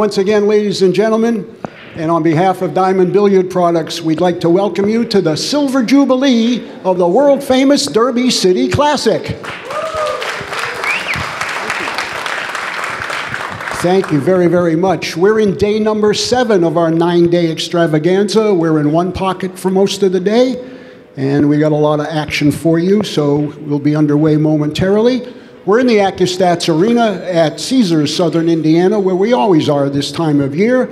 Once again, ladies and gentlemen. And on behalf of Diamond Billiard Products, we'd like to welcome you to the Silver Jubilee of the world famous Derby City Classic. Thank you very, very much. We're in day number seven of our nine day extravaganza. We're in one pocket for most of the day, and we got a lot of action for you, so we'll be underway momentarily. We're in the Accustats Arena at Caesars, Southern Indiana, where we always are this time of year.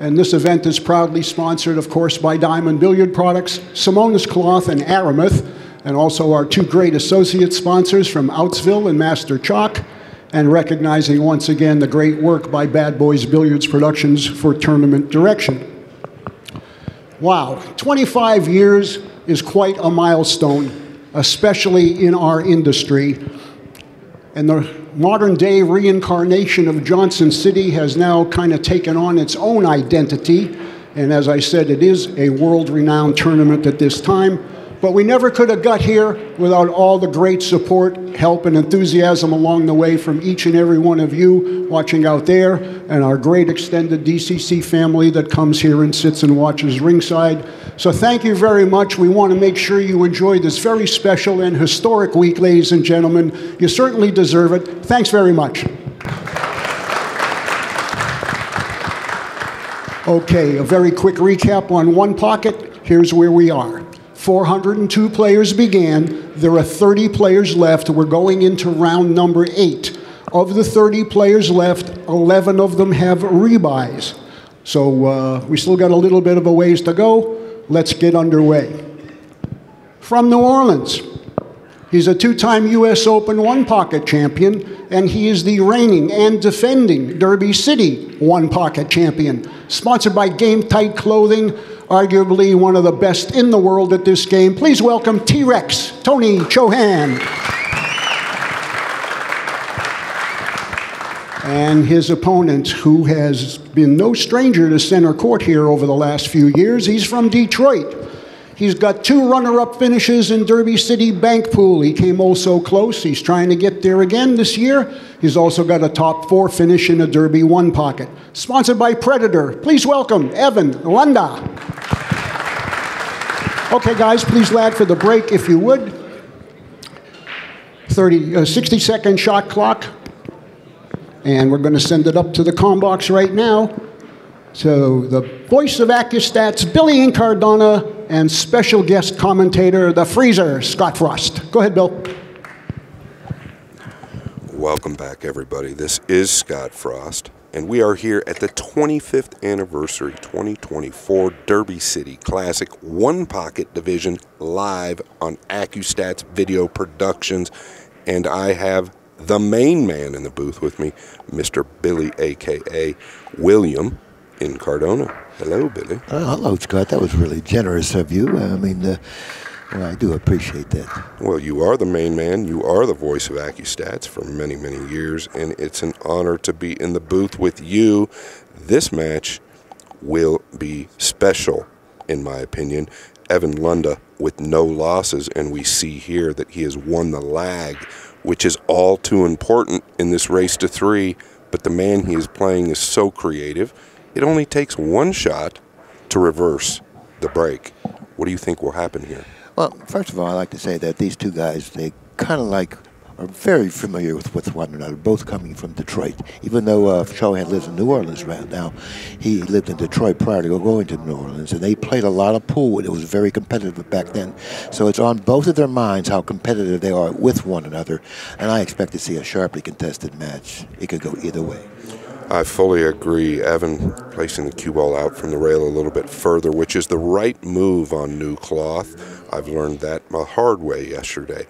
And this event is proudly sponsored, of course, by Diamond Billiard Products, Simonis Cloth, and Aramith, and also our two great associate sponsors from Outsville and Master Chalk, and recognizing once again the great work by Bad Boys Billiards Productions for tournament direction. Wow, 25 years is quite a milestone, especially in our industry. And the modern day reincarnation of Johnson City has now kind of taken on its own identity. And as I said, it is a world renowned tournament at this time. But we never could have got here without all the great support, help, and enthusiasm along the way from each and every one of you watching out there, and our great extended DCC family that comes here and sits and watches ringside. So thank you very much. We want to make sure you enjoy this very special and historic week, ladies and gentlemen. You certainly deserve it. Thanks very much. Okay, a very quick recap on one pocket. Here's where we are. 402 players began. There are 30 players left. We're going into round number eight. Of the 30 players left, 11 of them have rebuys. So uh, we still got a little bit of a ways to go. Let's get underway. From New Orleans, he's a two time U.S. Open one pocket champion, and he is the reigning and defending Derby City one pocket champion. Sponsored by Game Tight Clothing, arguably one of the best in the world at this game. Please welcome T Rex, Tony Chohan. And his opponent, who has been no stranger to center court here over the last few years, he's from Detroit. He's got two runner up finishes in Derby City Bank Pool. He came oh so close. He's trying to get there again this year. He's also got a top four finish in a Derby one pocket. Sponsored by Predator. Please welcome Evan Lunda. Okay, guys, please lag for the break if you would. 30, uh, 60 second shot clock. And we're going to send it up to the com box right now. So the voice of Accustats, Billy Incardona, and special guest commentator, the freezer, Scott Frost. Go ahead, Bill. Welcome back, everybody. This is Scott Frost, and we are here at the 25th anniversary 2024 Derby City Classic One Pocket Division live on Accustats Video Productions. And I have the main man in the booth with me, Mr. Billy, aka William Incardona. Hello, Billy. Uh, hello, Scott. That was really generous of you. I mean, uh, well, I do appreciate that. Well, you are the main man. You are the voice of Accustats for many, many years, and it's an honor to be in the booth with you. This match will be special, in my opinion. Evan Lunda with no losses, and we see here that he has won the lag, which is all too important in this race to three. But the man he is playing is so creative. It only takes one shot to reverse the break. What do you think will happen here? Well, first of all, I'd like to say that these two guys, they kind of like are very familiar with, with one another, both coming from Detroit. Even though uh, Chohan lives in New Orleans right now, he lived in Detroit prior to going to New Orleans, and they played a lot of pool. And it was very competitive back then. So it's on both of their minds how competitive they are with one another, and I expect to see a sharply contested match. It could go either way. I fully agree. Evan placing the cue ball out from the rail a little bit further, which is the right move on new cloth. I've learned that the hard way yesterday.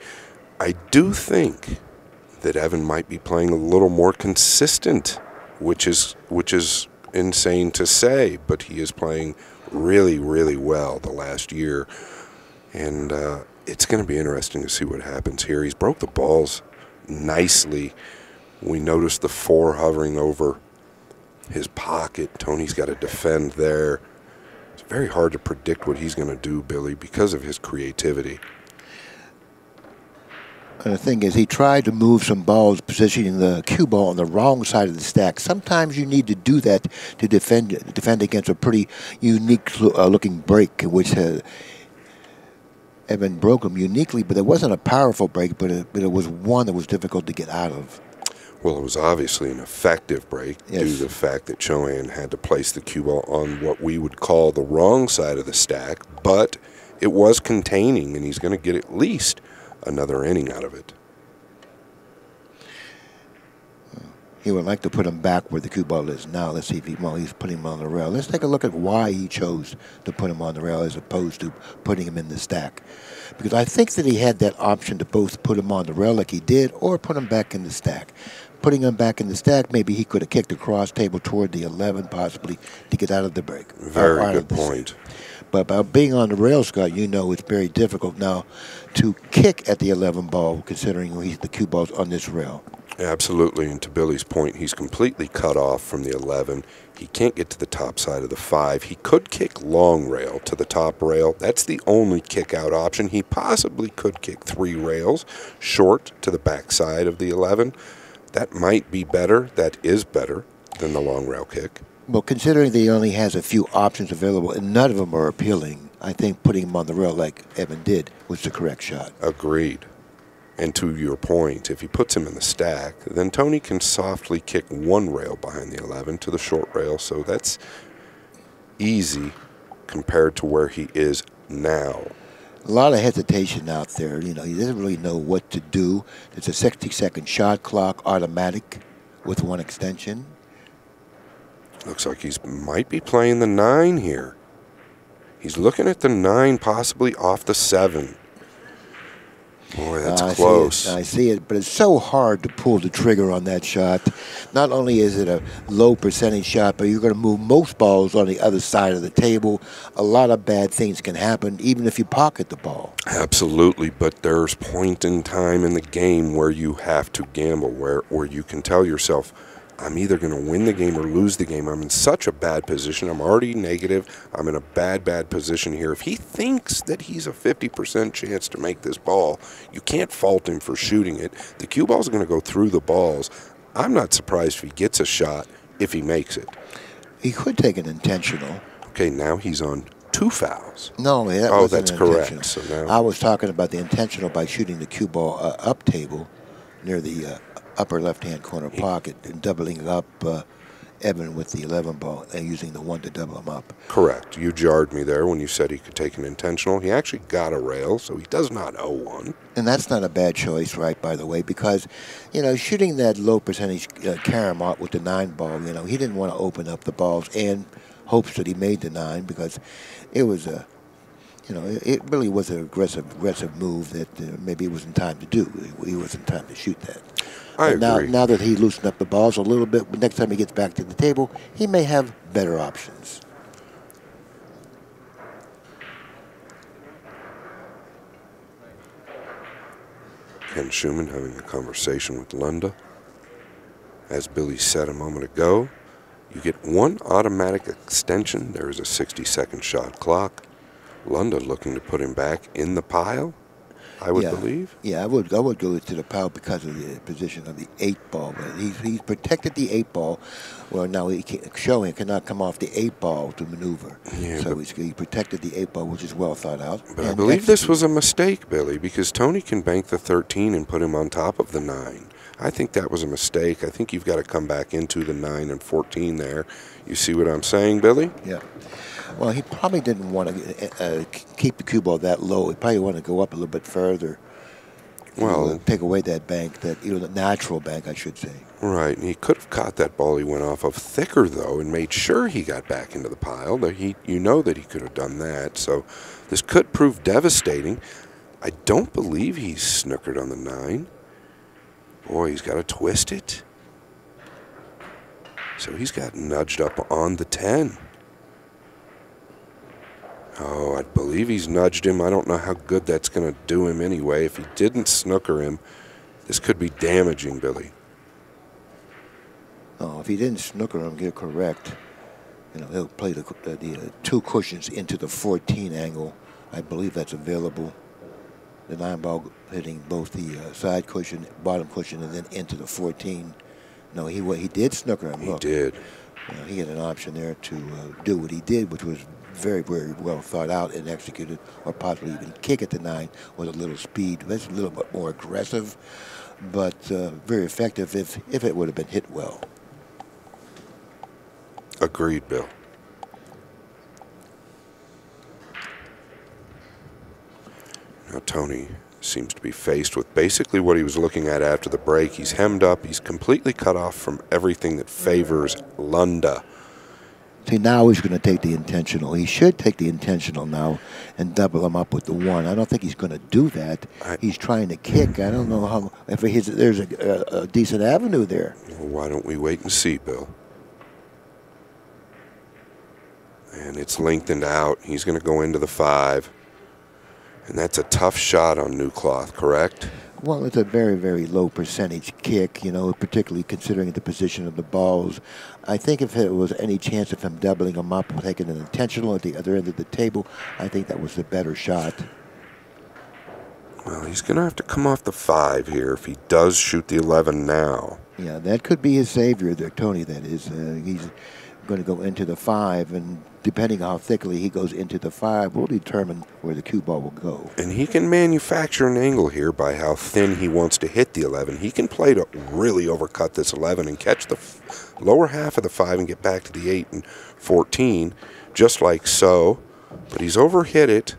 I do think that Evan might be playing a little more consistent, which is which is insane to say, but he is playing really, really well the last year, and uh, it's going to be interesting to see what happens here. He's broke the balls nicely. We noticed the four hovering over his pocket. Tony's got to defend there. Very hard to predict what he's going to do, Billy, because of his creativity. And the thing is, he tried to move some balls, positioning the cue ball on the wrong side of the stack. Sometimes you need to do that to defend defend against a pretty unique uh, looking break, which uh, Evan broke him uniquely, but it wasn't a powerful break, but it, but it was one that was difficult to get out of. Well, it was obviously an effective break Yes. due to the fact that Chohan had to place the cue ball on what we would call the wrong side of the stack, but it was containing, and he's going to get at least another inning out of it. He would like to put him back where the cue ball is now. Let's see if he, well, he's putting him on the rail. Let's take a look at why he chose to put him on the rail as opposed to putting him in the stack. Because I think that he had that option to both put him on the rail like he did or put him back in the stack. Putting him back in the stack, maybe he could have kicked across table toward the 11 possibly to get out of the break. Very good point. But by being on the rail, Scott, you know it's very difficult now to kick at the 11 ball considering he's, the cue ball's on this rail. Absolutely, and to Billy's point, he's completely cut off from the 11. He can't get to the top side of the 5. He could kick long rail to the top rail. That's the only kick out option. He possibly could kick three rails short to the back side of the 11. That might be better. That is better than the long rail kick. Well, considering that he only has a few options available and none of them are appealing, I think putting him on the rail like Evan did was the correct shot. Agreed. And to your point, if he puts him in the stack, then Tony can softly kick one rail behind the 11 to the short rail. So that's easy compared to where he is now. A lot of hesitation out there. You know, he doesn't really know what to do. It's a 60 second shot clock, automatic with one extension. Looks like he might be playing the nine here. He's looking at the nine, possibly off the seven. Boy, that's Uh, I close. See it, I see it, but it's so hard to pull the trigger on that shot. Not only is it a low percentage shot, but you're going to move most balls on the other side of the table. A lot of bad things can happen, even if you pocket the ball. Absolutely, but there's point in time in the game where you have to gamble, where where you can tell yourself, I'm either going to win the game or lose the game. I'm in such a bad position. I'm already negative. I'm in a bad, bad position here. If he thinks that he's a 50% chance to make this ball, you can't fault him for shooting it. The cue ball's going to go through the balls. I'm not surprised if he gets a shot if he makes it. He could take an intentional. Okay, now he's on two fouls. No, that Oh, that's correct. So now- I was talking about the intentional by shooting the cue ball uh, up table near the uh, upper left-hand corner pocket and doubling up uh, Evan with the 11 ball and using the one to double him up. Correct. You jarred me there when you said he could take an intentional. He actually got a rail, so he does not owe one. And that's not a bad choice, right, by the way, because, you know, shooting that low percentage uh, with the nine ball, you know, he didn't want to open up the balls and hopes that he made the nine because it was a, you know, it, it really was an aggressive, aggressive move that uh, maybe it wasn't time to do. He wasn't time to shoot that. I But now, now that he loosened up the balls a little bit, next time he gets back to the table, he may have better options. Ken Schumann having a conversation with Lunda. As Billy said a moment ago, you get one automatic extension. There is a 60 second shot clock. Lunda looking to put him back in the pile, I would yeah. believe. Yeah, I would. I would go to the power because of the position of the eight ball. But he's he's protected the eight ball. Well, now he can, Chohan cannot come off the eight ball to maneuver. Yeah, so he's, he protected the eight ball, which is well thought out. But I believe this was a mistake, Billy, because Tony can bank the 13 and put him on top of the 9. I think that was a mistake. I think you've got to come back into the 9 and 14 there. You see what I'm saying, Billy? Yeah. Well, he probably didn't want to uh, uh, keep the cue ball that low. He probably wanted to go up a little bit further. Well, know, take away that bank, that you know, the natural bank, I should say. Right. He could have caught that ball he went off of thicker though, and made sure he got back into the pile. He, you know, that he could have done that. So, this could prove devastating. I don't believe he's snookered on the nine. Boy, he's got to twist it. So he's got nudged up on the 10. I believe he's nudged him. I don't know how good that's going to do him anyway. If he didn't snooker him, this could be damaging, Billy. Oh, if he didn't snooker him, get correct, you know, he'll play the, the, the uh, two cushions into the 14 angle. I believe that's available. The nine ball hitting both the uh, side cushion, bottom cushion, and then into the 14. No, he he did snooker him. He Look, did. uh, he had an option there to uh, do what he did, which was very, very well thought out and executed, or possibly even kick at the nine with a little speed. That's a little bit more aggressive, but uh, very effective if, if it would have been hit well. Agreed, Bill. Now, Tony seems to be faced with basically what he was looking at after the break. He's hemmed up. He's completely cut off from everything that favors Lunda. See, now he's going to take the intentional. He should take the intentional now and double him up with the one. I don't think he's going to do that. I- he's trying to kick. I don't know how if he's, there's a, a, a decent avenue there. Well, why don't we wait and see, Bill? And it's lengthened out. He's going to go into the five. And that's a tough shot on New Cloth, correct? Well, it's a very, very low percentage kick, you know, particularly considering the position of the balls. I think if there was any chance of him doubling them up, taking an intentional at the other end of the table, I think that was the better shot. Well, he's going to have to come off the five here if he does shoot the 11 now. Yeah, that could be his savior there, Tony, that is. Uh, he's going to go into the five, and depending on how thickly he goes into the five will determine where the cue ball will go. And he can manufacture an angle here by how thin he wants to hit the 11. He can play to really overcut this 11 and catch the f- lower half of the 5 and get back to the 8 and 14, just like so. But he's overhit it.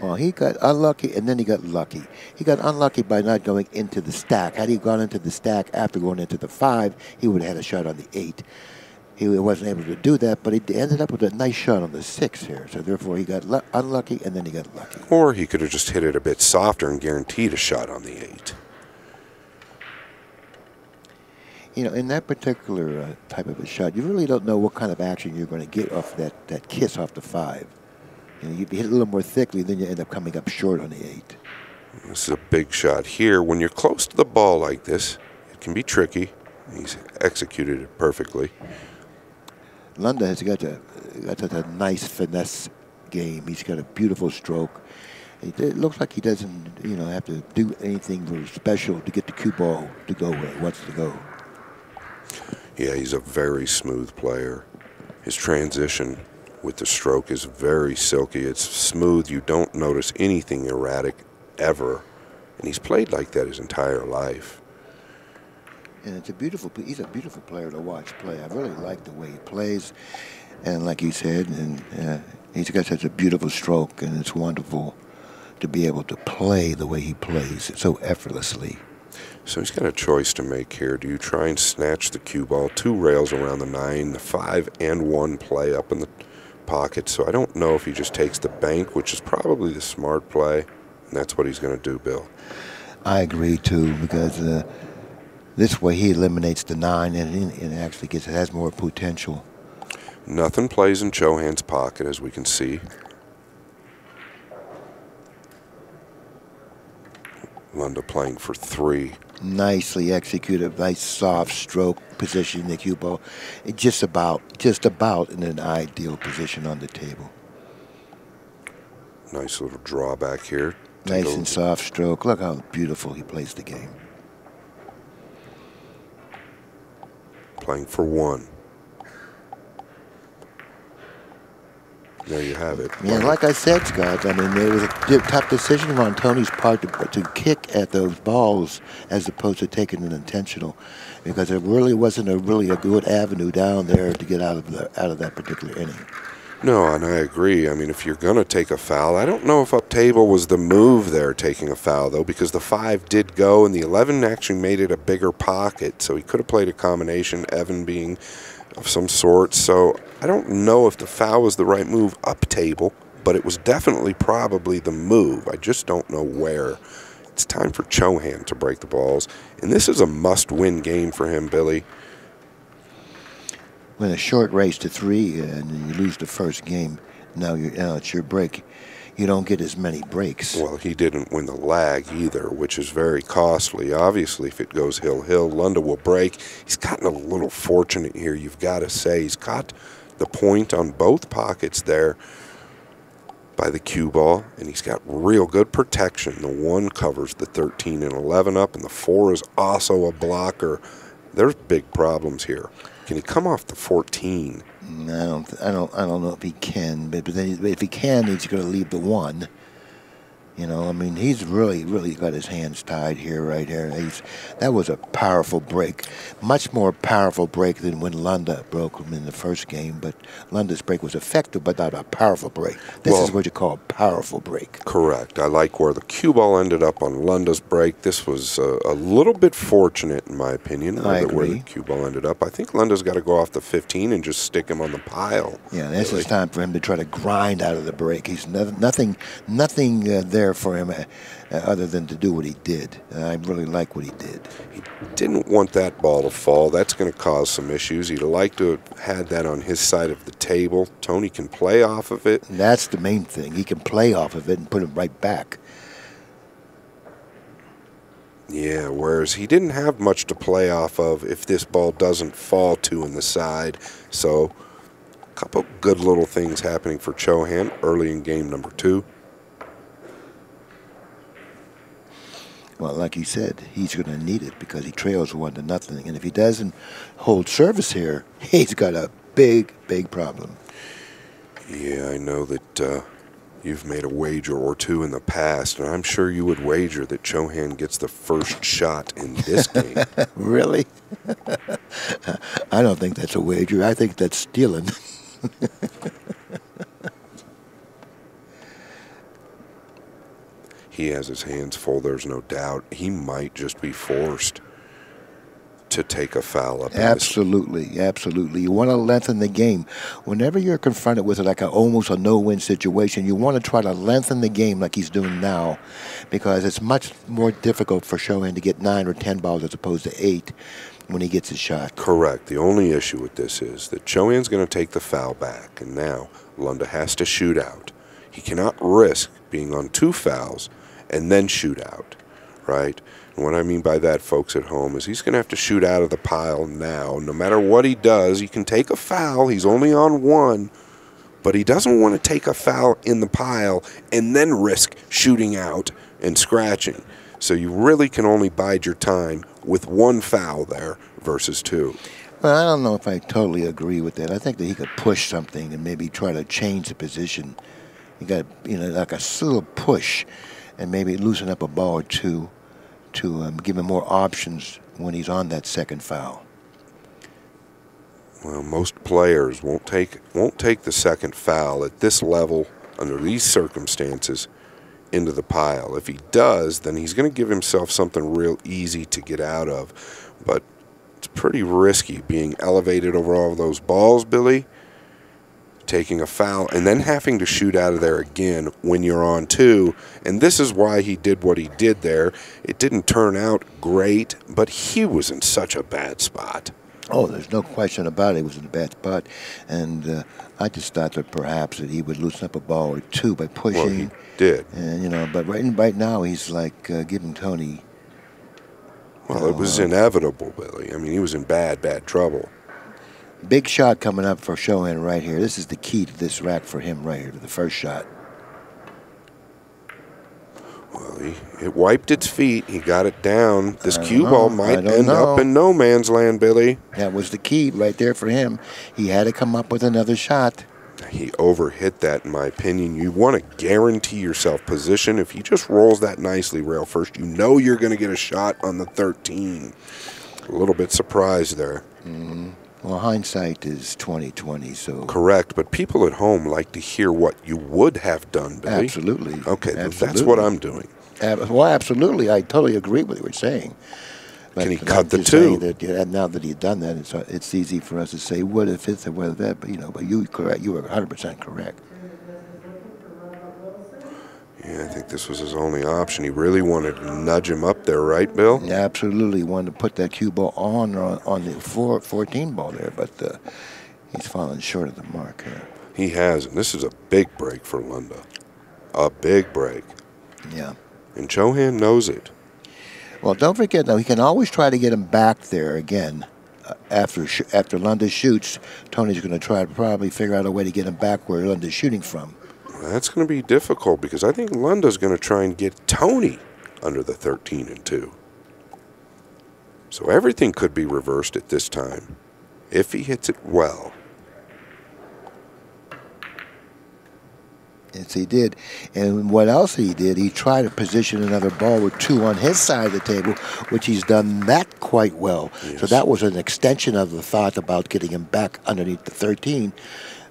Well, he got unlucky, and then he got lucky. He got unlucky by not going into the stack. Had he gone into the stack after going into the five, he would have had a shot on the eight. He wasn't able to do that, but he ended up with a nice shot on the six here. So therefore, he got lu- unlucky, and then he got lucky. Or he could have just hit it a bit softer and guaranteed a shot on the 8. You know, in that particular uh, type of a shot, you really don't know what kind of action you're going to get off that, that kiss off the five. You know, you hit it a little more thickly, then you end up coming up short on the eight. This is a big shot here. When you're close to the ball like this, it can be tricky. He's executed it perfectly. Lunda has got a got a, nice finesse game. He's got a beautiful stroke. It, it looks like he doesn't, you know, have to do anything very special to get the cue ball to go where he wants to go. Yeah, he's a very smooth player. His transition with the stroke is very silky. It's smooth. You don't notice anything erratic ever. And he's played like that his entire life. And it's a beautiful. He's a beautiful player to watch play. I really like the way he plays, and like you said, and uh, he's got such a beautiful stroke, and it's wonderful to be able to play the way he plays so effortlessly. So he's got a choice to make here. Do you try and snatch the cue ball? Two rails around the nine, the five and one play up in the pocket. So I don't know if he just takes the bank, which is probably the smart play. And that's what he's going to do, Bill. I agree too because uh, this way he eliminates the nine and, and actually gets has more potential. Nothing plays in Chohan's pocket, as we can see. Lunda playing for three. Nicely executed, nice soft stroke position the cue ball, It just about just about in an ideal position on the table. Nice little drawback here. Nice and soft stroke. Look how beautiful he plays the game. Playing for one. There you have it. Yeah, like I said, Scott, I mean, it was a tough decision on Tony's part to, to kick at those balls as opposed to taking an intentional, because there really wasn't a really a good avenue down there to get out of the out of that particular inning. No, and I agree. I mean, if you're going to take a foul, I don't know if up table was the move there taking a foul, though, because the 5 did go, and the 11 actually made it a bigger pocket, so he could have played a combination, Evan being of some sort. So I don't know if the foul was the right move up table, but it was definitely probably the move. I just don't know where. It's time for Chohan to break the balls, and this is a must win game for him, Billy. When a short race to three uh, and you lose the first game, now you're now it's your break. You don't get as many breaks. Well, he didn't win the lag either, which is very costly. Obviously, if it goes hill hill, Lunda will break. He's gotten a little fortunate here, you've got to say. He's got the point on both pockets there. by the cue ball, and he's got real good protection. The one covers the 13 and 11 up, and the four is also a blocker. There's big problems here. Can he come off the 14? Mm, I don't, I don't, I don't know if he can, but, but then if he can, he's going to leave the one. You know, I mean, he's really, really got his hands tied here, right here. He's, that was a powerful break, much more powerful break than when Lunda broke him in the first game. But Lunda's break was effective, but not a powerful break. This Well- is what you call a powerful break. Correct. I like where the cue ball ended up on Lunda's break. This was a, a little bit fortunate, in my opinion, I that where the agree. cue ball ended up. I think Lunda's got to go off the 15 and just stick him on the pile. Yeah, this really. is time for him to try to grind out of the break. He's no, nothing, nothing uh, there for him uh, other than to do what he did. I really like what he did. He didn't want that ball to fall. That's going to cause some issues. He'd like to have had that on his side of the table. Tony can play off of it. And that's the main thing. He can play off of it and put it right back. Yeah, whereas he didn't have much to play off of if this ball doesn't fall to in the side. So, a couple good little things happening for Chohan early in game number two. Well, like you said, he's going to need it because he trails one to nothing. And if he doesn't hold service here, he's got a big, big problem. Yeah, I know that uh, you've made a wager or two in the past, and I'm sure you would wager that Chohan gets the first shot in this game. Really? I don't think that's a wager. I think that's stealing. He has his hands full, there's no doubt. He might just be forced to take a foul up Absolutely, absolutely. You want to lengthen the game. Whenever you're confronted with like a almost a no-win situation, you want to try to lengthen the game like he's doing now, because it's much more difficult for Chohan to get nine or ten balls as opposed to eight when he gets his shot. Correct. The only issue with this is that Chohan's going to take the foul back, and now Lunda has to shoot out. He cannot risk being on two fouls and then shoot out, right? And what I mean by that, folks at home, is he's going to have to shoot out of the pile now. No matter what he does, he can take a foul. He's only on one, but he doesn't want to take a foul in the pile and then risk shooting out and scratching. So you really can only bide your time with one foul there versus two. Well, I don't know if I totally agree with that. I think that he could push something and maybe try to change the position. You got, you know, like a little push, and maybe loosen up a ball or two to um, give him more options when he's on that second foul. Well, most players won't take won't take the second foul at this level under these circumstances into the pile. If he does, then he's going to give himself something real easy to get out of. But it's pretty risky being elevated over all those balls, Billy. Taking a foul and then having to shoot out of there again when you're on two. And this is why he did what he did there. It didn't turn out great, but he was in such a bad spot. Oh, there's no question about it. He was in a bad spot, and uh, I just thought that perhaps that he would loosen up a ball or two by pushing. Well, he did. And you know, but right right now he's like uh, giving Tony. Well, it was Uh, inevitable, Billy. I mean, he was in bad, bad trouble. Big shot coming up for Chohan right here. This is the key to this rack for him right here, to the first shot. Well, he, it wiped its feet. He got it down. This cue know. ball might end know. up in no man's land, Billy. That was the key right there for him. He had to come up with another shot. He overhit that, in my opinion. You want to guarantee yourself position. If he just rolls that nicely rail first, you know you're going to get a shot on the 13. A little bit surprised there. Mm-hmm. Well, hindsight is 2020, so Correct, but people at home like to hear what you would have done, Billy. absolutely. Okay, absolutely. that's what I'm doing. Ab- well, absolutely. I totally agree with what you're saying. But Can he cut the two? That, yeah, now that he's done that, it's, uh, it's easy for us to say what if it's and what if that. But you know, but you correct. You were 100 percent correct. Yeah, I think this was his only option. He really wanted to nudge him up there, right, Bill? Yeah, absolutely wanted to put that cue ball on on, on the four, 14 ball there, but uh, he's falling short of the mark here. He has, and this is a big break for Lunda. A big break. Yeah. And Chohan knows it. Well, don't forget though, he can always try to get him back there again. Uh, after after Lunda shoots, Tony's going to try to probably figure out a way to get him back where Lunda's shooting from. That's going to be difficult because I think Lunda's going to try and get Tony under the 13 and 2. So everything could be reversed at this time if he hits it well. Yes, he did. And what else he did, he tried to position another ball with two on his side of the table, which he's done that quite well. Yes. So that was an extension of the thought about getting him back underneath the 13,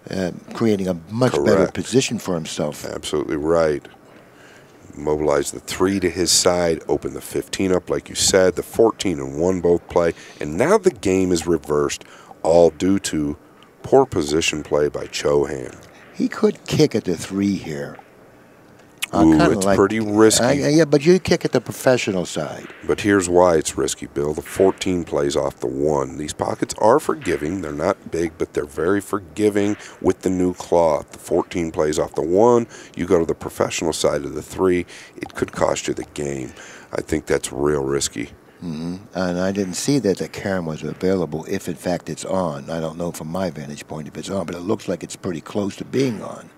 uh, creating a much better position for himself. Absolutely right. Mobilize the three to his side, open the 15 up, like you said. The 14 and 1 both play. And now the game is reversed, all due to poor position play by Chohan. He could kick at the three here. I Ooh, it's pretty risky. I- yeah, but you kick at the professional side. But here's why it's risky, Bill. The 14 plays off the 1. These pockets are forgiving. They're not big, but they're very forgiving with the new cloth. The 14 plays off the 1. You go to the professional side of the 3. It could cost you the game. I think that's real risky. Mm -hmm. And I didn't see that the carom was available, if in fact it's on. I don't know from my vantage point if it's on, but it looks like it's pretty close to being on.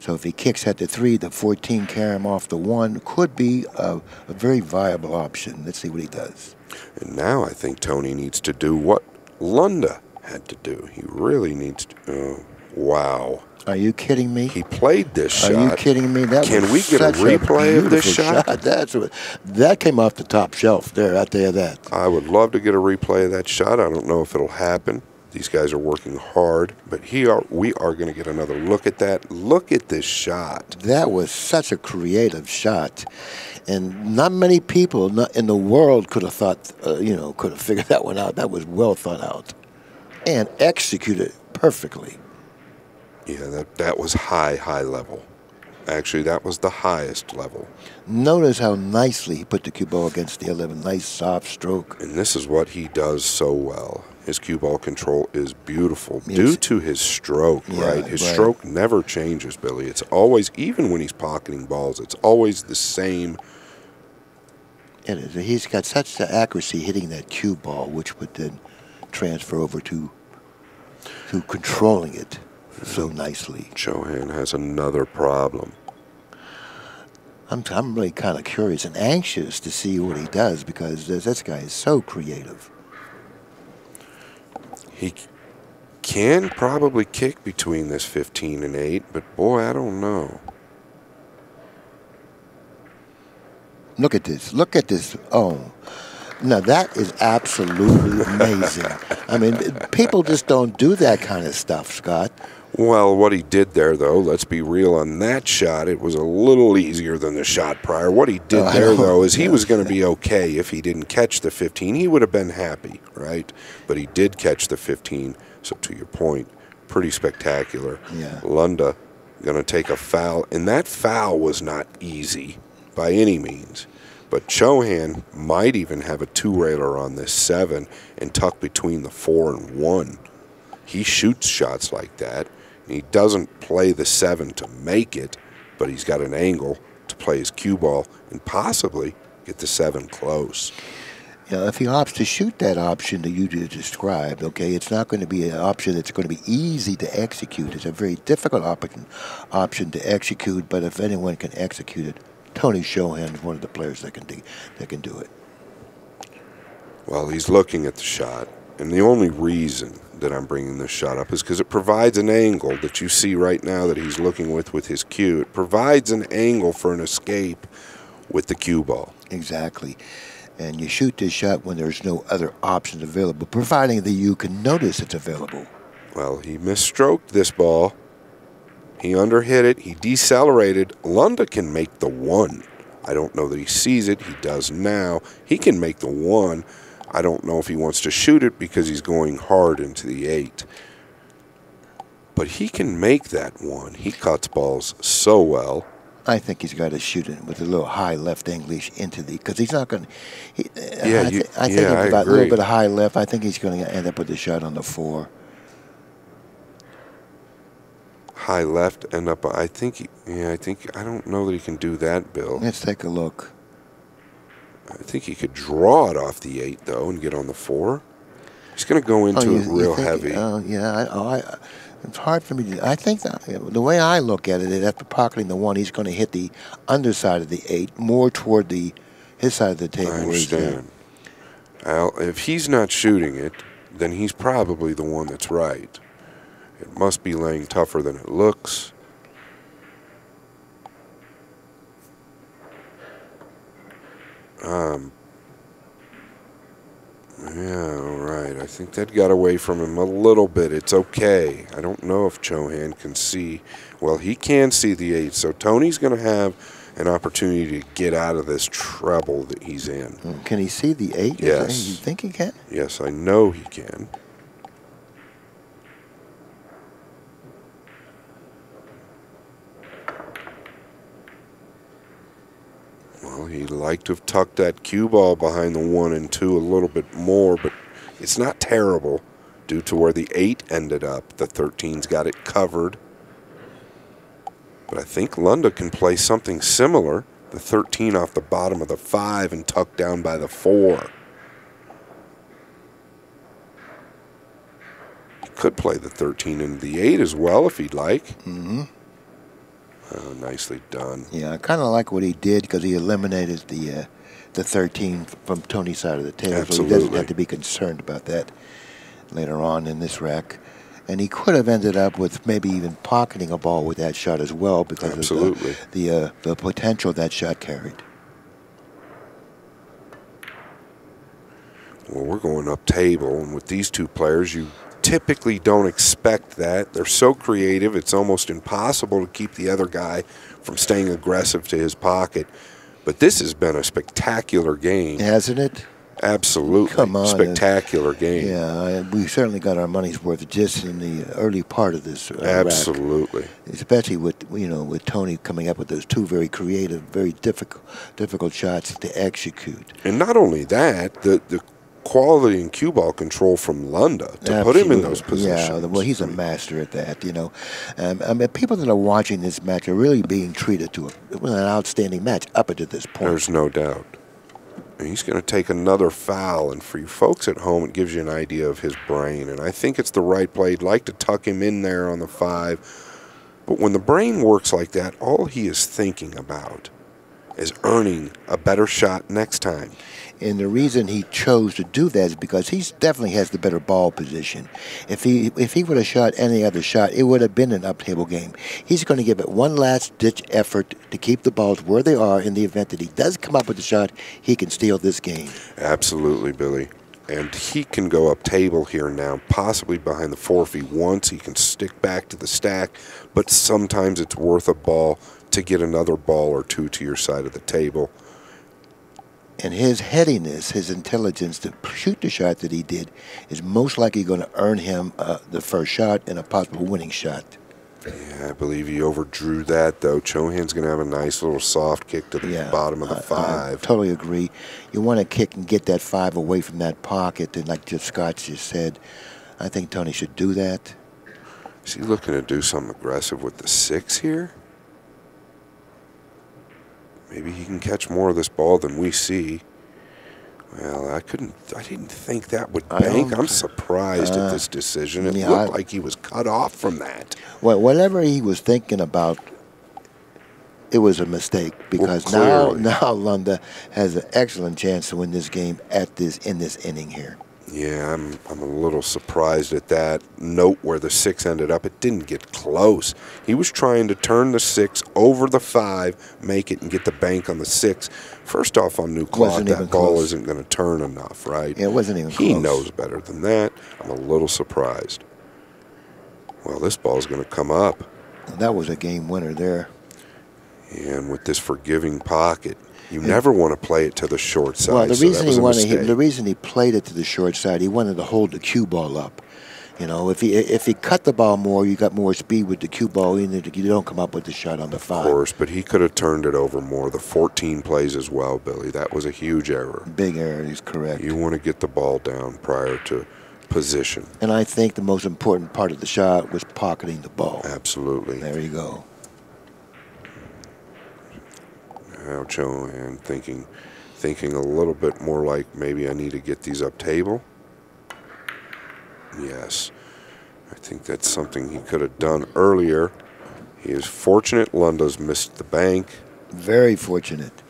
So if he kicks at the three, the 14 carom off the one could be a, a very viable option. Let's see what he does. And now I think Tony needs to do what Lunda had to do. He really needs to. Oh, wow. Are you kidding me? He played this Are shot. Are you kidding me? That Can we get a replay of this beautiful shot? That's what, that came off the top shelf there. I tell you that. I would love to get a replay of that shot. I don't know if it'll happen. These guys are working hard, but here we are going to get another look at that. Look at this shot. That was such a creative shot, and not many people in the world could have thought, uh, you know, could have figured that one out. That was well thought out, and executed perfectly. Yeah, that, that was high, high level. Actually, that was the highest level. Notice how nicely he put the cue ball against the 11. Nice soft stroke. And this is what he does so well. His cue ball control is beautiful Yes. due to his stroke, Yeah, right? His right. stroke never changes, Billy. It's always, even when he's pocketing balls, it's always the same. It is. He's got such accuracy hitting that cue ball, which would then transfer over to to controlling it so mm. nicely. Chohan has another problem. I'm, I'm really kind of curious and anxious to see what he does because this, this guy is so creative. He can probably kick between this 15 and 8, but boy, I don't know. Look at this. Look at this. Oh, now that is absolutely amazing. I mean, people just don't do that kind of stuff, Scott. Well, what he did there, though, let's be real on that shot, it was a little easier than the shot prior. What he did there, though, is he was going to be okay if he didn't catch the 15. He would have been happy, right? But he did catch the 15. So, to your point, pretty spectacular. Yeah. Lunda going to take a foul, and that foul was not easy by any means. But Chohan might even have a two railer on this seven and tuck between the four and one. He shoots shots like that. He doesn't play the seven to make it, but he's got an angle to play his cue ball and possibly get the seven close. Know, if he opts to shoot that option that you just described, okay, it's not going to be an option that's going to be easy to execute. It's a very difficult option, option to execute, but if anyone can execute it, Tony Chohan is one of the players that can do, that can do it. Well, he's looking at the shot, and the only reason that I'm bringing this shot up is because it provides an angle that you see right now that he's looking with with his cue. It provides an angle for an escape with the cue ball. Exactly. And you shoot this shot when there's no other options available, providing that you can notice it's available. Well, he misstroked this ball. He underhit it. He decelerated. Lunda can make the one. I don't know that he sees it. He does now. He can make the one. I don't know if he wants to shoot it because he's going hard into the eight. But he can make that one. He cuts balls so well. I think he's got to shoot it with a little high left English into the because he's not going to. Uh, yeah, I, you- I think yeah, about a little bit of high left. I think he's going to end up with the shot on the four. High left, end up. I think. He, yeah, I think. I don't know that he can do that, Bill. Let's take a look. I think he could draw it off the eight though and get on the four. He's going to go oh, into you- it real think- heavy. Oh yeah. I, oh, I, It's hard for me to. I think that, the way I look at it is after pocketing the one, he's going to hit the underside of the eight, more toward the his side of the table. I where he's at. understand. Al, if he's not shooting it, then he's probably the one that's right. It must be laying tougher than it looks. Um. Yeah, all right. I think that got away from him a little bit. It's okay. I don't know if Chohan can see. Well, he can see the eight, so Tony's going to have an opportunity to get out of this trouble that he's in. Mm, Can he see the eight? Yes. You think he can? Yes, I know he can. Well, he'd like to have tucked that cue ball behind the one and two a little bit more, but it's not terrible due to where the eight ended up. The 13's got it covered. But I think Lunda can play something similar. The 13 off the bottom of the five and tucked down by the four. He could play the 13 into the 8 as well if he'd like. Mm-hmm. Oh, nicely done. Yeah, I kind of like what he did because he eliminated the uh, the 13 from Tony's side of the table, so he doesn't have to be concerned about that later on in this rack. And he could have ended up with maybe even pocketing a ball with that shot as well because Absolutely. of the the, uh, the potential that shot carried. Well, we're going up table, and with these two players, you typically don't expect that. They're so creative, it's almost impossible to keep the other guy from staying aggressive to his pocket. But this has been a spectacular game. Hasn't it? Absolutely. Come on. Spectacular game. Yeah, we certainly got our money's worth just in the early part of this uh, rack. Absolutely. especially with you know with Tony coming up with those two very creative, very difficult difficult shots to execute. And not only that, the, the quality and cue ball control from Lunda to put him in those positions. Yeah, well, he's a master at that. You know, um, I mean, people that are watching this match are really being treated to a, an outstanding match up until this point. There's no doubt. He's going to take another foul, and for you folks at home, it gives you an idea of his brain. And I think it's the right play. He'd like to tuck him in there on the five. But when the brain works like that, all he is thinking about is earning a better shot next time. And the reason he chose to do that is because he definitely has the better ball position. If he if he would have shot any other shot, it would have been an up table game. He's going to give it one last ditch effort to keep the balls where they are in the event that he does come up with a shot, he can steal this game. Absolutely, Billy. And he can go up table here now, possibly behind the four if he wants. He can stick back to the stack, but sometimes it's worth a ball to get another ball or two to your side of the table. And his headiness, his intelligence to shoot the shot that he did, is most likely going to earn him uh, the first shot and a possible winning shot. Yeah, I believe he overdrew that, though. Chohan's going to have a nice little soft kick to the Yeah, bottom of the I- I five. totally agree. You want to kick and get that five away from that pocket, and like just Scott just said, I think Tony should do that. Is he looking to do something aggressive with the six here? Maybe he can catch more of this ball than we see. Well, I couldn't. I didn't think that would bank. I'm surprised uh, at this decision. It yeah, looked I- like he was cut off from that. Well, whatever he was thinking about, it was a mistake because now now Lunda has an excellent chance to win this game at this in this inning here. Yeah, I'm. I'm a little surprised at that. Note where the six ended up. It didn't get close. He was trying to turn the six over the five, make it, and get the bank on the six. First off, on new cloth, that ball close. isn't going to turn enough, right? Yeah, it wasn't even He close. knows better than that. I'm a little surprised. Well, this ball's going to come up, That was a game winner there. and with this forgiving pocket, you never want to play it to the short side. well, the so reason he wanted he, the reason he played it to the short side, he wanted to hold the cue ball up. You know, if he if he cut the ball more, you got more speed with the cue ball, if you don't come up with the shot on the five. Of course, but he could have turned it over more. The 14 plays as well, Billy. That was a huge error. Big error, he's correct. You want to get the ball down prior to position. and I think the most important part of the shot was pocketing the ball. Absolutely. There you go. Now Chohan thinking, thinking a little bit more like maybe I need to get these up table. Yes. I think that's something he could have done earlier. He is fortunate Lunda's missed the bank. Very fortunate.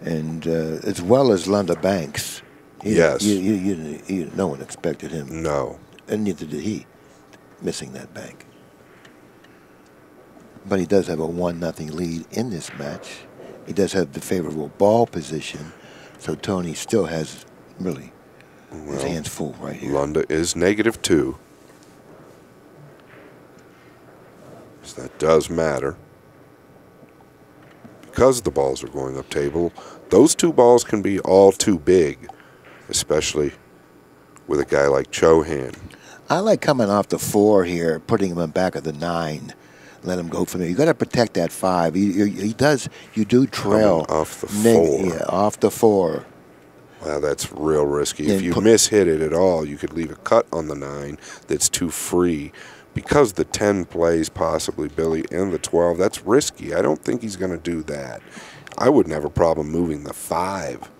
And uh, as well as Lunda Banks. He, Yes. You, you, you, you, no one expected him, No. and neither did he, missing that bank. But he does have a 1 nothing lead in this match. He does have the favorable ball position, so Tony still has really his hands full right here. Lunda is negative two. So that does matter. Because the balls are going up table, those two balls can be all too big, especially with a guy like Chohan. I like coming off the four here, putting him in back of the nine, let him go from there. You got to protect that five. He, he, does. You do trail Coming off the four. Yeah, off the four. Wow, that's real risky. If Then you put- mishit it at all, you could leave a cut on the nine that's too free. Because the 10 plays possibly Billy and the 12, that's risky. I don't think he's going to do that. I wouldn't have a problem moving the five.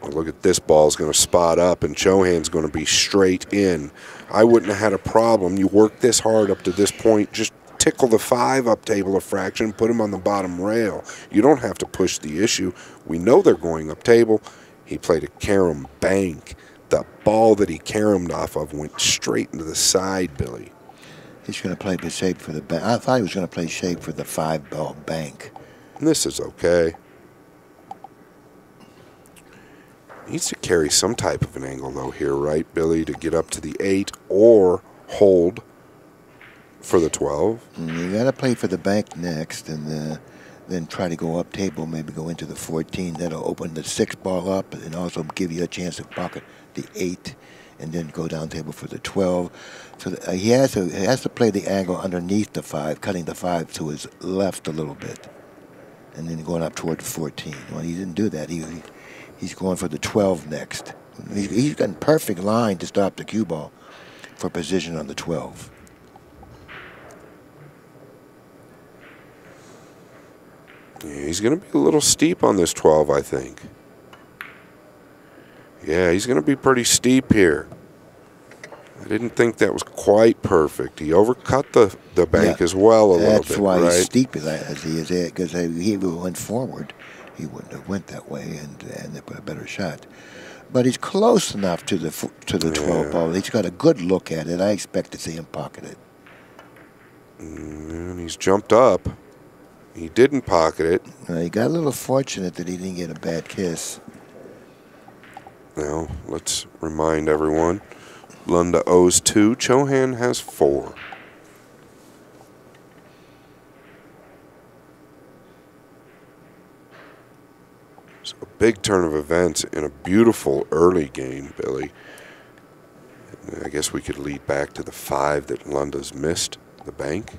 Well, look at this ball is going to spot up, and Chohan's going to be straight in. I wouldn't have had a problem. You work this hard up to this point, just tickle the five up table a fraction, put him on the bottom rail. You don't have to push the issue. We know they're going up table. He played a carom bank. The ball that he caromed off of went straight into the side, Billy. He's going to play the shape for the bank. I thought he was going to play shape for the five ball bank. This is okay. Needs to carry some type of an angle though here, right, Billy, to get up to the eight or hold for the twelve. You got to play for the bank next, and uh, then try to go up table. Maybe go into the 14. That'll open the six ball up, and also give you a chance to pocket the eight, and then go down table for the 12. So th- uh, he has to he has to play the angle underneath the five, cutting the five to his left a little bit, and then going up toward the 14. Well, he didn't do that. He, he he's going for the 12 next. He's, he's got a perfect line to stop the cue ball for position on the 12. Yeah, he's going to be a little steep on this twelve, I think. Yeah, he's going to be pretty steep here. I didn't think that was quite perfect. He overcut the, the bank Yeah. as well a little bit. That's why right? he's steep as, he is eh, because he went forward, he wouldn't have went that way and and they put a better shot. But he's close enough to the to the 12 ball. He's got a good look at it. I expect to see him pocket it. And he's jumped up. He didn't pocket it. Uh, he got a little fortunate that he didn't get a bad kiss. Now, let's remind everyone Lunda owes two, Chohan has four. So a big turn of events in a beautiful early game, Billy. I guess we could lead back to the five that Lunda's missed, the bank.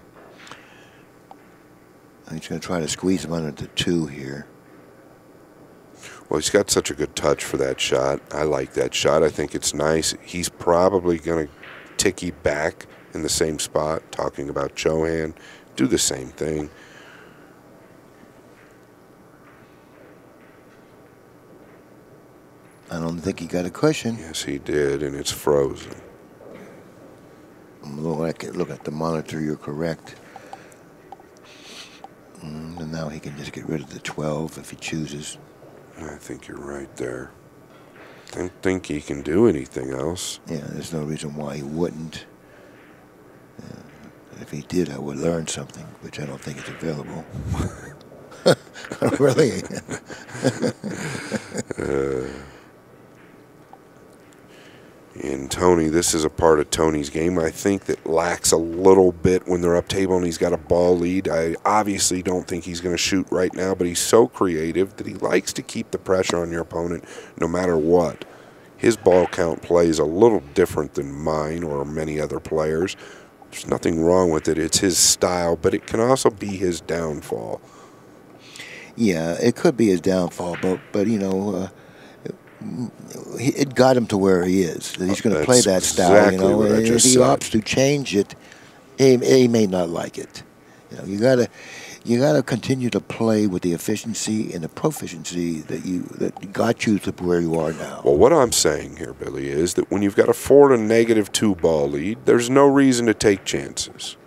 He's going to try to squeeze him under the two here. Well, he's got such a good touch for that shot. I like that shot. I think it's nice. He's probably going to ticky back in the same spot, talking about Chohan, Do the same thing. I don't think he got a cushion. Yes, he did, and it's frozen. Look at, look at the monitor. You're correct. Mm, and now he can just get rid of the 12 if he chooses. I think you're right there. I Don't think he can do anything else. Yeah, there's no reason why he wouldn't. Uh, if he did, I would learn something, which I don't think is available. really? And Tony, this is a part of Tony's game I think that lacks a little bit when they're up table and he's got a ball lead. I obviously don't think he's going to shoot right now, but he's so creative that he likes to keep the pressure on your opponent no matter what. His ball count plays a little different than mine or many other players. There's nothing wrong with it. It's his style, but it can also be his downfall. yeah, it could be his downfall, but but you know, uh, it got him to where he is. He's going to play that style, exactly you know. what I and just if he said. opts to change it, he, he may not like it. You know, you got to. you got to continue to play with the efficiency and the proficiency that you that got you to where you are now. Well, what I'm saying here, Billy, is that when you've got a four to negative two ball lead, there's no reason to take chances.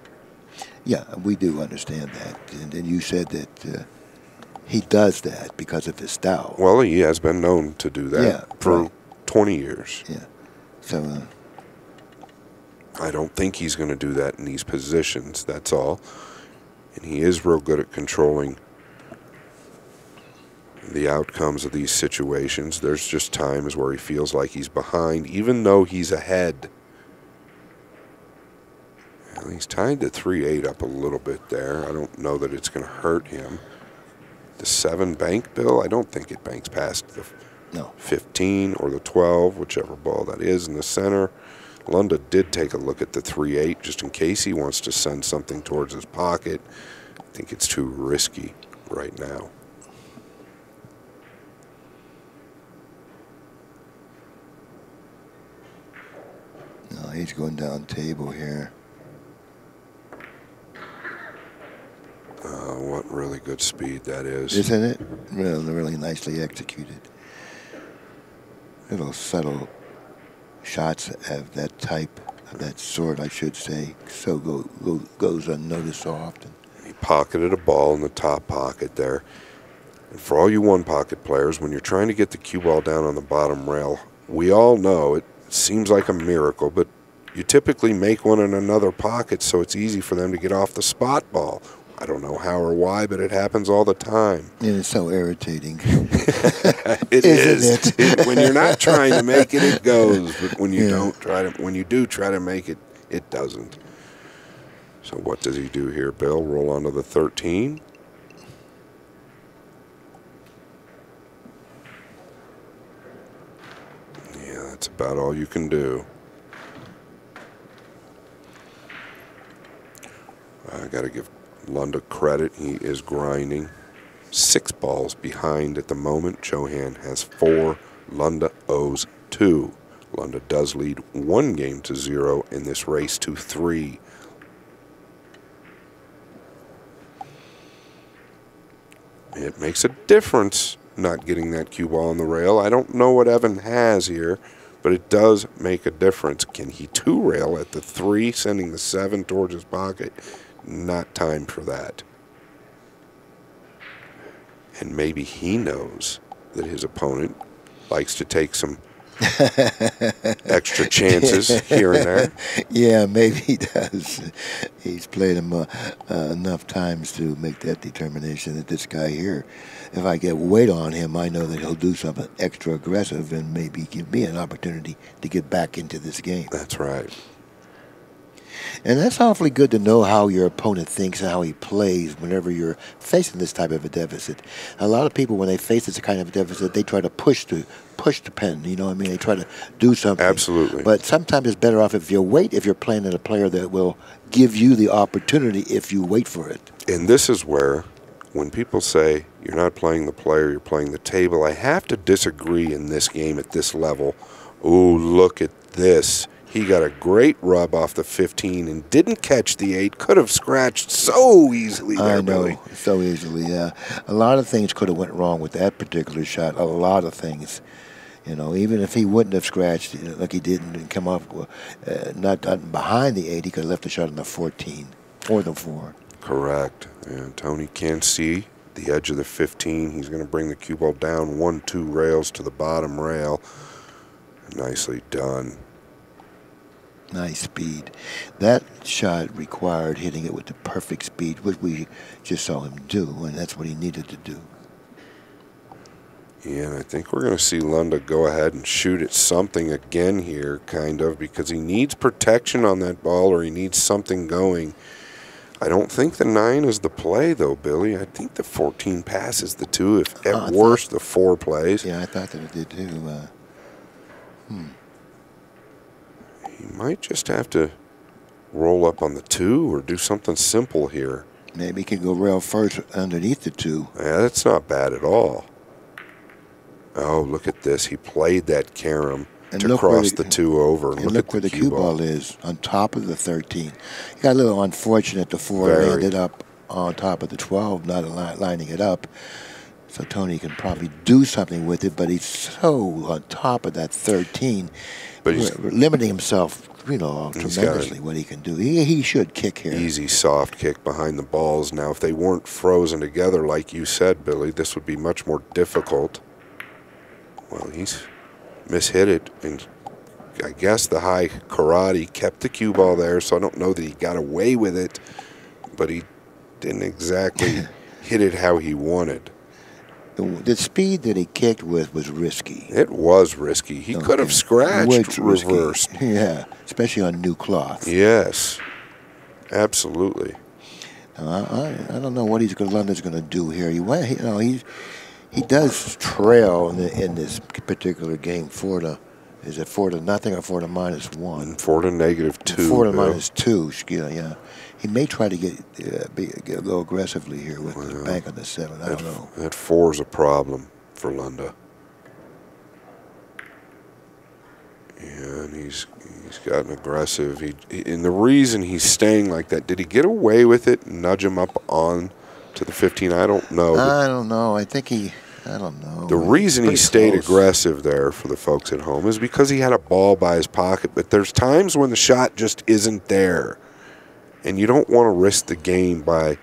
Yeah, we do understand that, and, and you said that uh, he does that because of his style. Well, he has been known to do that Yeah, for right. 20 years. Yeah, so uh, I don't think he's going to do that in these positions. That's all. And he is real good at controlling the outcomes of these situations. There's just times where he feels like he's behind, even though he's ahead. Well, he's tied the 3 8 up a little bit there. I don't know that it's going to hurt him. The 7 bank bill, I don't think it banks past the no. 15 or the 12, whichever ball that is in the center. Lunda did take a look at the 3 8 just in case he wants to send something towards his pocket. I think it's too risky right now. No, he's going down table here. Uh, what really good speed that is. Isn't it? Really, really nicely executed. Little subtle shots of that type, of that sort, I should say, so go, go, goes unnoticed so often. He pocketed a ball in the top pocket there. And for all you one pocket players, when you're trying to get the cue ball down on the bottom rail, we all know it seems like a miracle, but you typically make one in another pocket so it's easy for them to get off the spot ball. I don't know how or why, but it happens all the time. And it's so irritating. It is. it? when you're not trying to make it, it goes. But when you Yeah. don't try to, when you do try to make it, it doesn't. So what does he do here, Bill? Roll onto the 13. Yeah, that's about all you can do. I got to give Lunda credit. He is grinding. Six balls behind at the moment. Chohan has four. Lunda owes two. Lunda does lead one game to zero in this race to three. It makes a difference not getting that cue ball on the rail. I don't know what Evan has here, but it does make a difference. Can he two rail at the three, sending the seven towards his pocket? Not time for that. And maybe he knows that his opponent likes to take some extra chances here and there. yeah, maybe he does. He's played him uh, uh, enough times to make that determination that this guy here, if I get weight on him, I know that he'll do something extra aggressive and maybe give me an opportunity to get back into this game. That's right. And that's awfully good to know how your opponent thinks and how he plays whenever you're facing this type of a deficit. A lot of people, when they face this kind of deficit, they try to push the push the pen. You know what I mean? They try to do something. Absolutely. But sometimes it's better off if you wait. If you're playing at a player that will give you the opportunity if you wait for it. And this is where, when people say you're not playing the player, you're playing the table, I have to disagree in this game at this level. Oh, look at this. He got a great rub off the 15 and didn't catch the 8. Could have scratched so easily there, I know Billy. so easily. Yeah, a lot of things could have went wrong with that particular shot. A lot of things. You know, even if he wouldn't have scratched you know, like he did and come off, uh, not gotten behind the eight, he could have left the shot on the 14 or the four. Correct. And Tony can see the edge of the 15. He's going to bring the cue ball down one, two rails to the bottom rail. Nicely done. Nice speed. That shot required hitting it with the perfect speed, which we just saw him do, and that's what he needed to do. Yeah, and I think we're going to see Lunda go ahead and shoot at something again here, kind of, because he needs protection on that ball or he needs something going. I don't think the nine is the play, though, Billy. I think the 14 passes the two. If Oh, at worst, the four plays. Yeah, I thought that it did too. Uh, He might just have to roll up on the two or do something simple here. maybe he can go rail first underneath the two. Yeah, that's not bad at all. Oh, look at this. He played that carom And to cross the- the two over. And look, look, at where the cue cue ball is on top of the 13. He got a little unfortunate. The four Very. landed up on top of the 12, not lining it up. So Tony can probably do something with it, but he's so on top of that 13, but he's limiting himself, you know, tremendously what he can do. He, he should kick here. Easy, soft kick behind the balls. Now, if they weren't frozen together, like you said, Billy, this would be much more difficult. Well, he's mishit it, and I guess the high karate kept the cue ball there, so I don't know that he got away with it, but he didn't exactly hit it how he wanted. The, the, speed that he kicked with was risky. It was risky. He okay. could have scratched, reversed. Yeah, especially on new cloth. Yes, absolutely. Now, I, I don't know what he's going, Lunda's going to do here. He went, you know, he he does trail in, the, in this particular game four to is it four to nothing or four to minus one? Four to negative two. Four to minus two. Yeah, yeah he may try to get, uh, be, get go aggressively here with well, the bank on the seven. I don't know. That four is a problem for Lunda. and he's he's gotten aggressive. He, he, and the reason he's staying like that, did he get away with it? Nudge him up on to the 15? I don't know. I don't know. I think he. I don't know. The reason he stayed close. aggressive there for the folks at home is because he had a ball by his pocket. But there's times when the shot just isn't there. And you don't want to risk the game by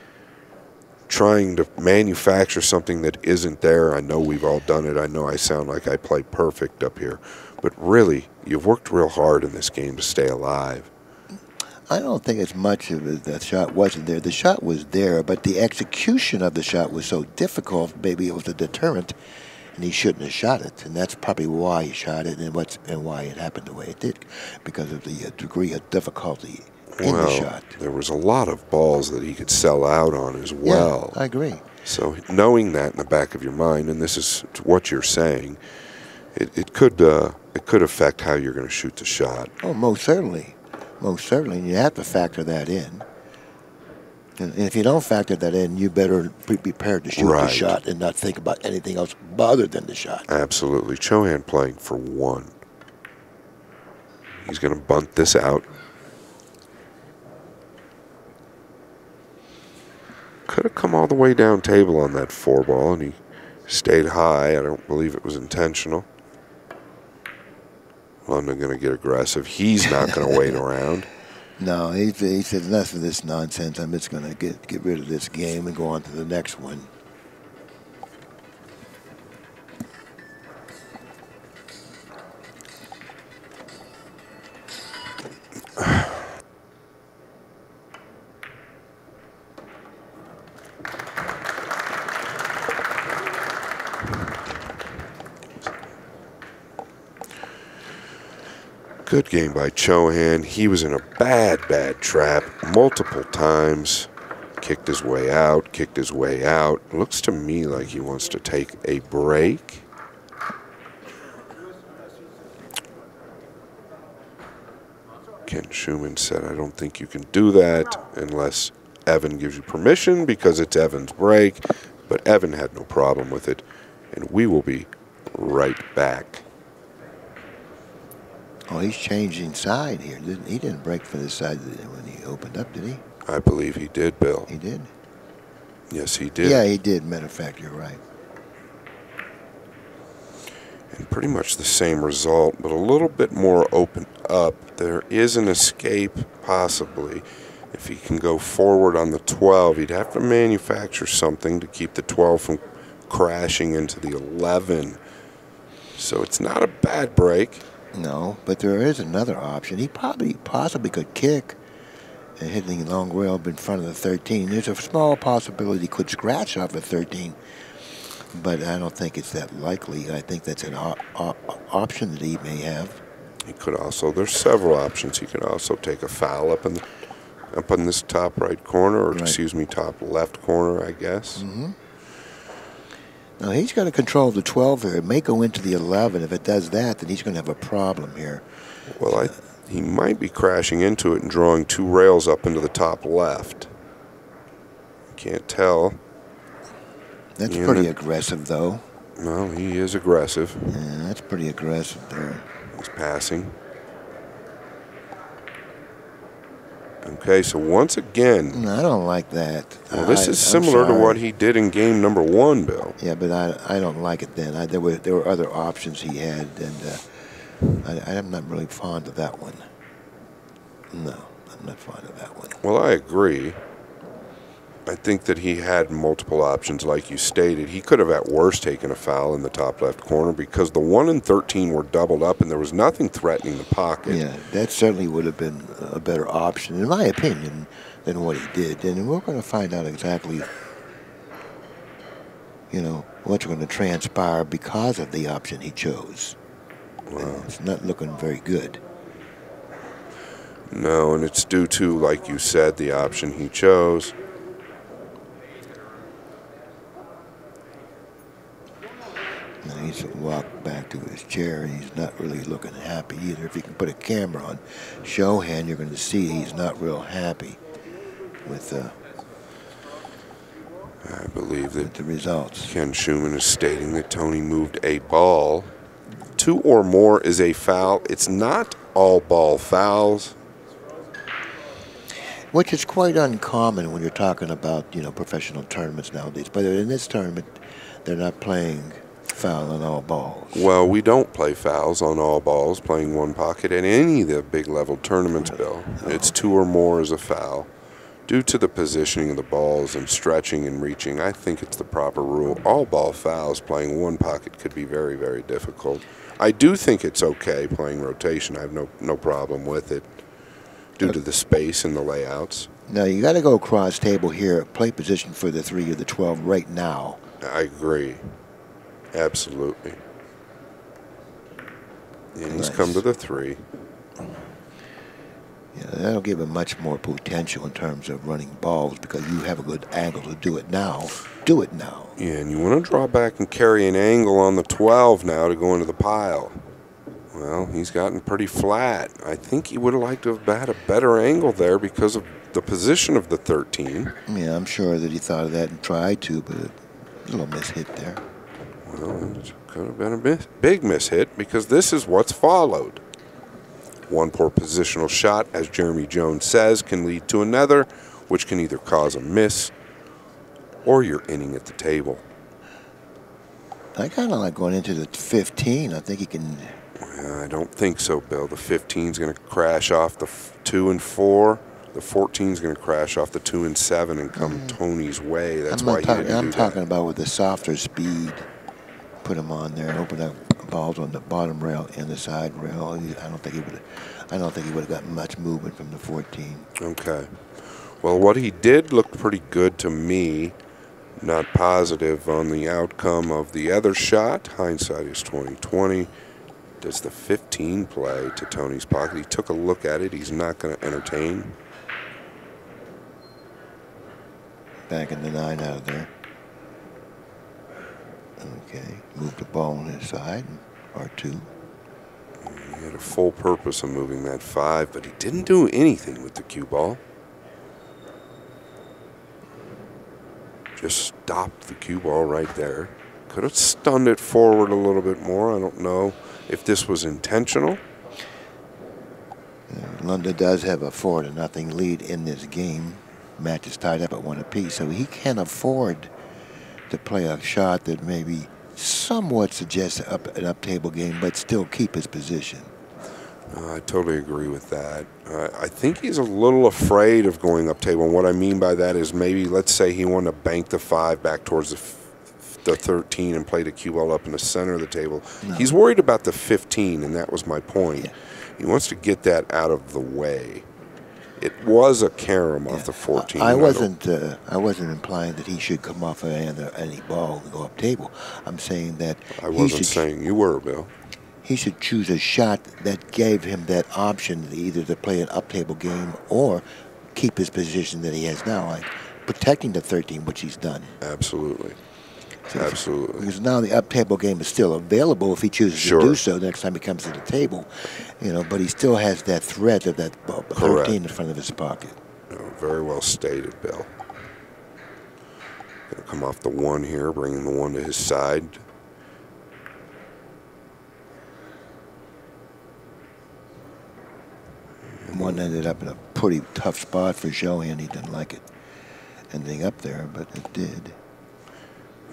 trying to manufacture something that isn't there. I know we've all done it. I know I sound like I play perfect up here. But really, you've worked real hard in this game to stay alive. I don't think as much of the shot wasn't there. The shot was there, but the execution of the shot was so difficult. Maybe it was a deterrent, and he shouldn't have shot it. And that's probably why he shot it, and what's and why it happened the way it did, because of the uh, degree of difficulty in well, the shot. There was a lot of balls that he could sell out on as well. Yeah, I agree. So knowing that in the back of your mind, and this is what you're saying, it, it could uh, it could affect how you're going to shoot the shot. Oh, most certainly, most certainly. You have to factor that in. And if you don't factor that in, you better be prepared to shoot right. the shot and not think about anything else other than the shot. Absolutely. Chohan playing for one. He's going to bunt this out. Could have come all the way down table on that four ball, and he stayed high. I don't believe it was intentional. Lunda going to get aggressive. He's not going to wait around. No, he, he said enough of this nonsense. I'm just going to get get rid of this game and go on to the next one. Good game by Chohan. He was in a bad, bad trap multiple times. Kicked his way out, kicked his way out. Looks to me like he wants to take a break. Ken Schumann said, I don't think you can do that unless Evan gives you permission because it's Evan's break. But Evan had no problem with it. And we will be right back. Oh, he's changing side here. Didn't he? Didn't break for the side when he opened up, did he? I believe he did, Bill. He did. Yes, he did. Yeah, he did. Matter of fact, you're right. And pretty much the same result, but a little bit more open up. There is an escape, possibly. If he can go forward on the 12, he'd have to manufacture something to keep the 12 from crashing into the 11. So it's not a bad break. No, but there is another option. He probably possibly could kick and hit the long rail in front of the 13. There's a small possibility he could scratch off a 13, but I don't think it's that likely. I think that's an option that he may have. He could also. There's several options. He could also take a foul up in the, up in this top right corner, or right. excuse me, top left corner, I guess. Mm-hmm. Now he's got to control of the 12 here. It may go into the 11. If it does that, then he's going to have a problem here. Well, I, he might be crashing into it and drawing two rails up into the top left. Can't tell. That's pretty aggressive, though. Well, he is aggressive. Yeah, that's pretty aggressive there. He's passing. Okay, so once again, No, I don't like that. well, this I- is similar to what he did in game number one, Bill. Yeah, but I, I don't like it then. I, there were there were other options he had, and uh, I, I'm not really fond of that one. No, I'm not fond of that one. Well, I agree. I think that he had multiple options, like you stated. He could have, at worst, taken a foul in the top left corner because the 1 and 13 were doubled up and there was nothing threatening the pocket. Yeah, that certainly would have been a better option, in my opinion, than what he did. And we're going to find out exactly, you know, what's going to transpire because of the option he chose. And It's not looking very good. No, and it's due to, like you said, the option he chose. And he's walked back to his chair, and he's not really looking happy either. If you can put a camera on Chohan, you're going to see he's not real happy with, uh, I believe that the results. Ken Schumann is stating that Tony moved a ball. Two or more is a foul. It's not all ball fouls. Which is quite uncommon when you're talking about, you know, professional tournaments nowadays. But in this tournament, they're not playing foul on all balls. Well, we don't play fouls on all balls, playing one pocket at any of the big level tournaments, Bill. It's two or more is a foul. Due to the positioning of the balls and stretching and reaching, I think it's the proper rule. All ball fouls playing one pocket could be very, very difficult. I do think it's okay playing rotation. I have no, no problem with it due to the space and the layouts. Now, you got to go across table here, play position for the 3 or the 12 right now. I agree. Absolutely. And he's come to the three. Know, that'll give him much more potential in terms of running balls because you have a good angle to do it now. Do it now. Yeah, and you want to draw back and carry an angle on the 12 now to go into the pile. Well, he's gotten pretty flat. I think he would have liked to have had a better angle there because of the position of the 13. Yeah, I'm sure that he thought of that and tried to, but a little mishit there. Well, it could have been a big mishit because this is what's followed. One poor positional shot, as Jeremy Jones says, can lead to another, which can either cause a miss or you're inning at the table. I kind of like going into the 15. I think he can. Uh, I don't think so, Bill. The 15 is going to crash off the f- 2 and 4. The 14 is going to crash off the 2 and 7 and come Tony's way. That's I'm why he didn't I'm do talking that. about with the softer speed. Put him on there and open up balls on the bottom rail and the side rail. I don't think he would. I don't think he would have gotten much movement from the 14. Okay. Well, what he did looked pretty good to me. Not positive on the outcome of the other shot. Hindsight is 2020. Does the 15 play to Tony's pocket? He took a look at it. He's not going to entertain. Back in the nine out of there. Okay, moved the ball on his side. R2. He had a full purpose of moving that five, but he didn't do anything with the cue ball. Just stopped the cue ball right there. Could have stunned it forward a little bit more. I don't know if this was intentional. Lunda does have a four to nothing lead in this game. Match is tied up at one apiece, so he can afford to play a shot that maybe somewhat suggests up, an up-table game, but still keep his position. Uh, I totally agree with that. Uh, I think he's a little afraid of going up table. And what I mean by that is maybe, let's say he wanted to bank the five back towards the, f- the 13 and play the cue ball up in the center of the table. He's worried about the 15, and that was my point. Yeah. He wants to get that out of the way. It was a carom off the 14. I and wasn't. Uh, I wasn't implying that he should come off of any, any ball and go up table. I'm saying that I he wasn't saying you were, Bill. he should choose a shot that gave him that option either to play an up table game or keep his position that he has now, like protecting the 13, which he's done. Absolutely. Absolutely. Because now the up table game is still available if he chooses Sure. to do so the next time he comes to the table, you know. But he still has that threat of that b- 13 in front of his pocket. Very well stated, Bill. Gonna come off the one here, bringing the one to his side. One ended up in a pretty tough spot for Joey, and He didn't like it ending up there, but it did.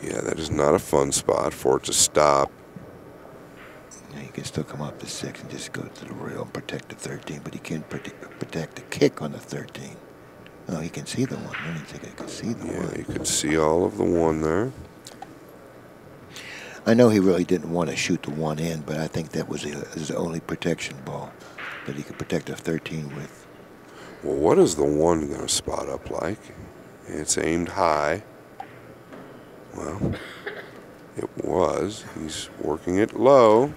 Yeah, that is not a fun spot for it to stop. Yeah, he can still come up to six and just go to the rail and protect the 13, but he can't protect, protect the kick on the 13. No, he can see the one. I don't think I can see the Yeah, one. you could see all of the one there. I know he really didn't want to shoot the one in, but I think that was his only protection ball that he could protect a 13 with. Well, what is the one going to spot up like? It's aimed high. Well, it was. He's working it low.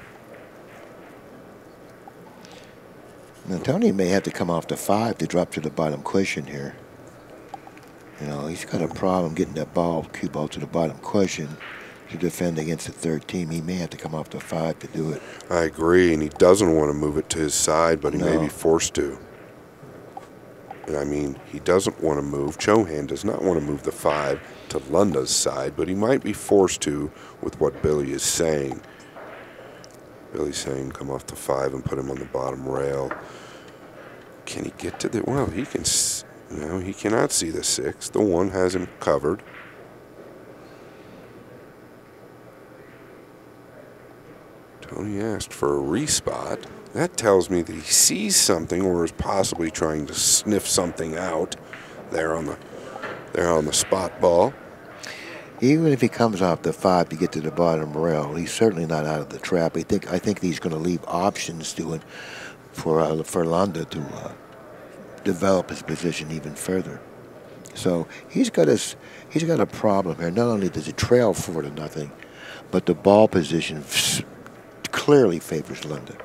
Now, Tony may have to come off the five to drop to the bottom cushion here. You know, he's got a problem getting that ball, cue ball to the bottom cushion to defend against the third team. He may have to come off the five to do it. I agree, and he doesn't want to move it to his side, but he may be forced to. And I mean, he doesn't want to move. Chohan does not want to move the five to Lunda's side, but he might be forced to with what Billy is saying. Billy's saying come off the five and put him on the bottom rail. Can he get to the? Well, he can. No, he cannot see the six. The one has him covered. Tony asked for a respot. That tells me that he sees something or is possibly trying to sniff something out there on the there on the spot ball. Even if he comes off the five to get to the bottom rail, he's certainly not out of the trap. I think I think he's going to leave options to it for uh, for Lunda to uh, develop his position even further. So he's got a he's got a problem here. Not only does he trail four to nothing, but the ball position clearly favors Lunda.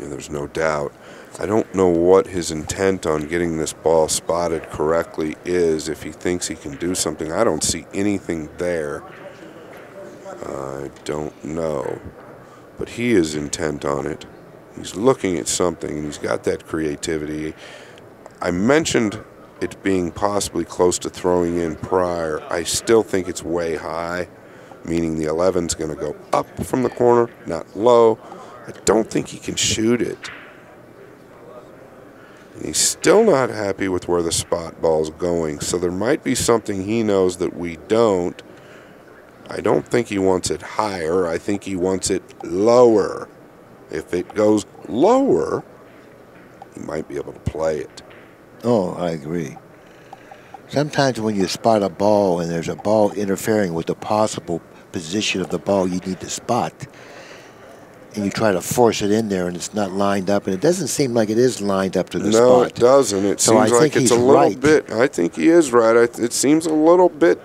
Yeah, there's no doubt. I don't know what his intent on getting this ball spotted correctly is. If he thinks he can do something, I don't see anything there. I don't know. But he is intent on it. He's looking at something and he's got that creativity. I mentioned it being possibly close to throwing in prior. I still think it's way high, meaning the 11's going to go up from the corner, not low. I don't think he can shoot it. And he's still not happy with where the spot ball's going, so there might be something he knows that we don't. I don't think he wants it higher. I think he wants it lower. If it goes lower, he might be able to play it. Oh, I agree. Sometimes when you spot a ball and there's a ball interfering with the possible position of the ball you need to spot, and you try to force it in there and it's not lined up, and it doesn't seem like it is lined up to the no, spot. it doesn't. It So seems like it's a little right. bit. I think he is right. I, it seems a little bit,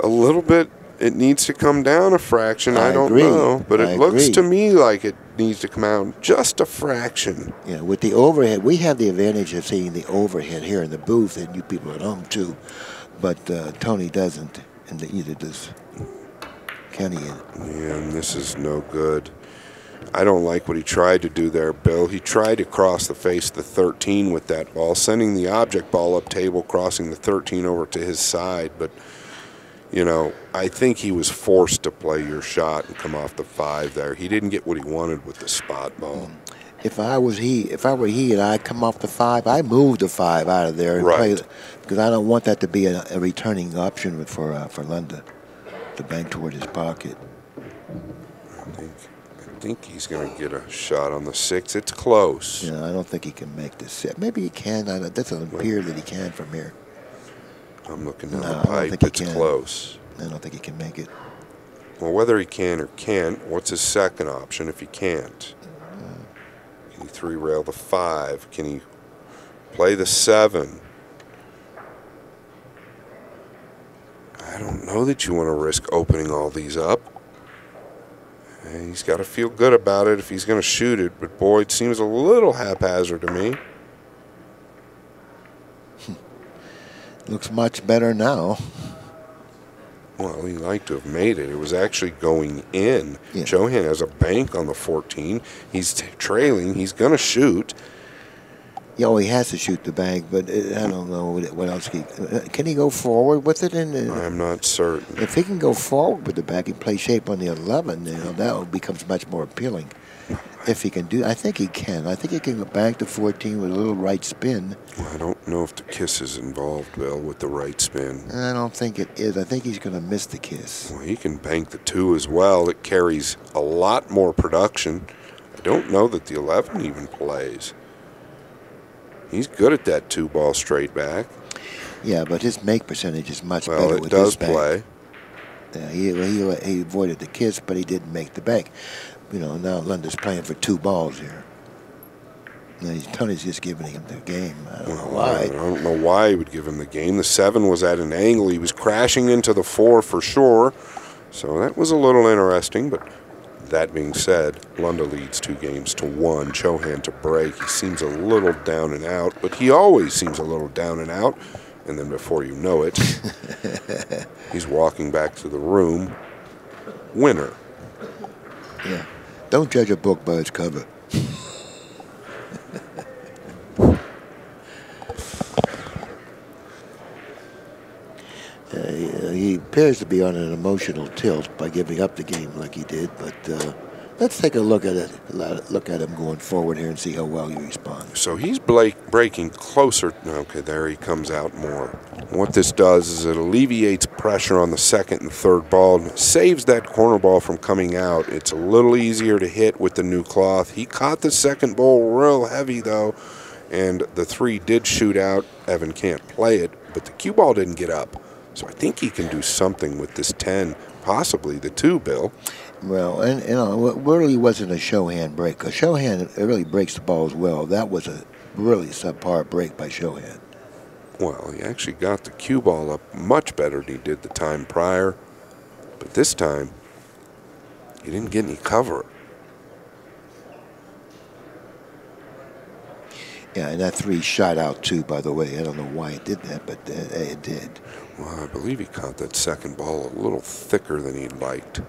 a little bit. It needs to come down a fraction. I, I don't agree. know, but it I looks agree. to me like it needs to come out just a fraction. Yeah, with the overhead, we have the advantage of seeing the overhead here in the booth, and you people at home too. But uh, Tony doesn't, and either does Kenny. Yeah, and this is no good. I don't like what he tried to do there, Bill. He tried to cross the face of the 13 with that ball, sending the object ball up table, crossing the 13 over to his side. But, you know, I think he was forced to play your shot and come off the five there. He didn't get what he wanted with the spot ball. if I was he, if I were he, and I come off the five, I move the five out of there and Right. play because I don't want that to be a, a returning option for uh, for Lunda to bank toward his pocket. I think, he's going to get a shot on the six. It's close. Know, I don't think he can make this set. Maybe he can. I, don't- that doesn't appear that he can from here. I'm looking down No, the pipe. think he It's can. close. I don't think he can make it. Well, whether he can or can't, what's his second option if he can't? Can he three rail the five? Can he play the seven? I don't know that you want to risk opening all these up. And he's got to feel good about it if he's going to shoot it, but boy, it seems a little haphazard to me. Hmm. Looks much better now. Well, he liked to have made it. It was actually going in. Yeah. Chohan has a bank on the 14. He's trailing. He's going to shoot. Well, he has to shoot the bank, but uh, I don't know what, else. He, uh, can he go forward with it? And I'm not certain. if he can go forward with the bank and play shape on the 11, you know, that becomes much more appealing. if he can do. I think he can. I think he can go bank to 14 with a little right spin. Well, I don't know if the kiss is involved, Bill, with the right spin. I don't think it is. I think he's going to miss the kiss. Well, he can bank the two as well. It carries a lot more production. I don't know that the 11 even plays. He's good at that two ball straight back. Yeah, but his make percentage is much well, better it with does his bank. play. Yeah, he, he, he avoided the kiss, but he didn't make the bank. You know, now Lunda's playing for two balls here. He's, Tony's just giving him the game. I don't know Well, I why. don't know why he would give him the game. The seven was at an angle. He was crashing into the four for sure. So that was a little interesting. But that being said, Lunda leads two games to one. Chohan to break. He seems a little down and out, but he always seems a little down and out. And then before you know it, he's walking back to the room. Winner. Yeah. Don't judge a book by its cover. Uh, he, appears to be on an emotional tilt by giving up the game like he did, but uh, let's take a look at it. Look at him going forward here and see how well he responds. So he's Blake breaking closer. Okay, there he comes out more. What this does is it alleviates pressure on the second and third ball, saves that corner ball from coming out. It's a little easier to hit with the new cloth. He caught the second ball real heavy though, and the three did shoot out. Evan can't play it, but the cue ball didn't get up. So I think he can do something with this 10, possibly the two, Bill. Well, and you know, it really wasn't a Chohan break. A Chohan really breaks the ball as well. That was a really subpar break by Chohan. Well, he actually got the cue ball up much better than he did the time prior. But this time, he didn't get any cover. Yeah, and that three shot out too. By the way, I don't know why it did that, but uh, it did. Well, I believe he caught that second ball a little thicker than he'd liked.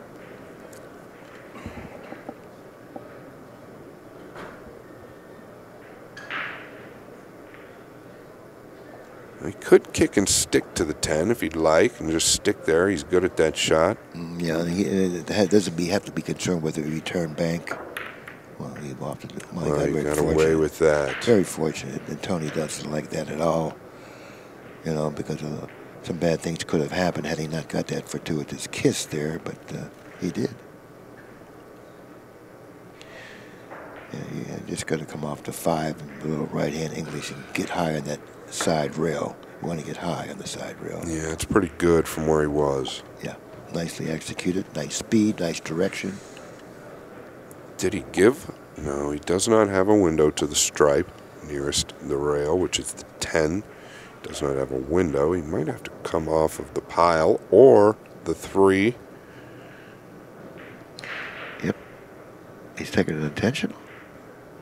He could kick and stick to the 10 if he'd like and just stick there. He's good at that shot. Mm, Yeah, he it doesn't be have to be concerned with the return bank. Well, he well, he Well, got he got fortunate. away with that. Very fortunate, and Tony doesn't like that at all. You know, because uh, some bad things could have happened had he not got that fortuitous kiss there, but uh, he did. Yeah, just got to come off the five and a little right hand English and get high on that side rail. You want to get high on the side rail. Yeah, it's pretty good from where he was. Yeah, nicely executed, nice speed, nice direction. Did he give? No, he does not have a window to the stripe nearest the rail, which is the 10. Does not have a window. He might have to come off of the pile or the 3. Yep. He's taking it intentional.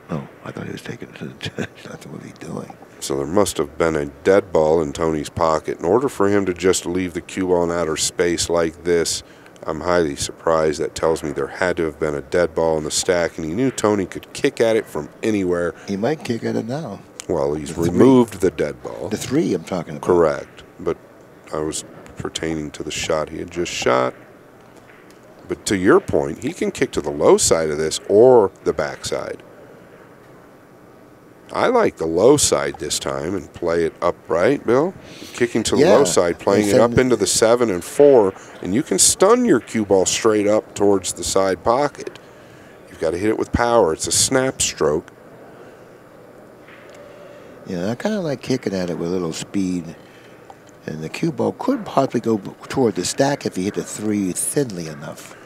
Oh, I thought he was taking it intentional. That's what he's doing. So there must have been a dead ball in Tony's pocket. In order for him to just leave the cue ball in outer space like this, I'm highly surprised. That tells me there had to have been a dead ball in the stack, and he knew Tony could kick at it from anywhere. He might kick at it now. Well, he's The three. removed the dead ball. The three I'm talking about. Correct. But I was pertaining to the shot he had just shot. But to your point, he can kick to the low side of this or the backside. I like the low side this time and play it upright, Bill. Kicking to the Yeah. low side, playing it up into the seven and four, and you can stun your cue ball straight up towards the side pocket. You've got to hit it with power. It's a snap stroke. Yeah, I kind of like kicking at it with a little speed. And the cue ball could possibly go toward the stack if you hit the three thinly enough.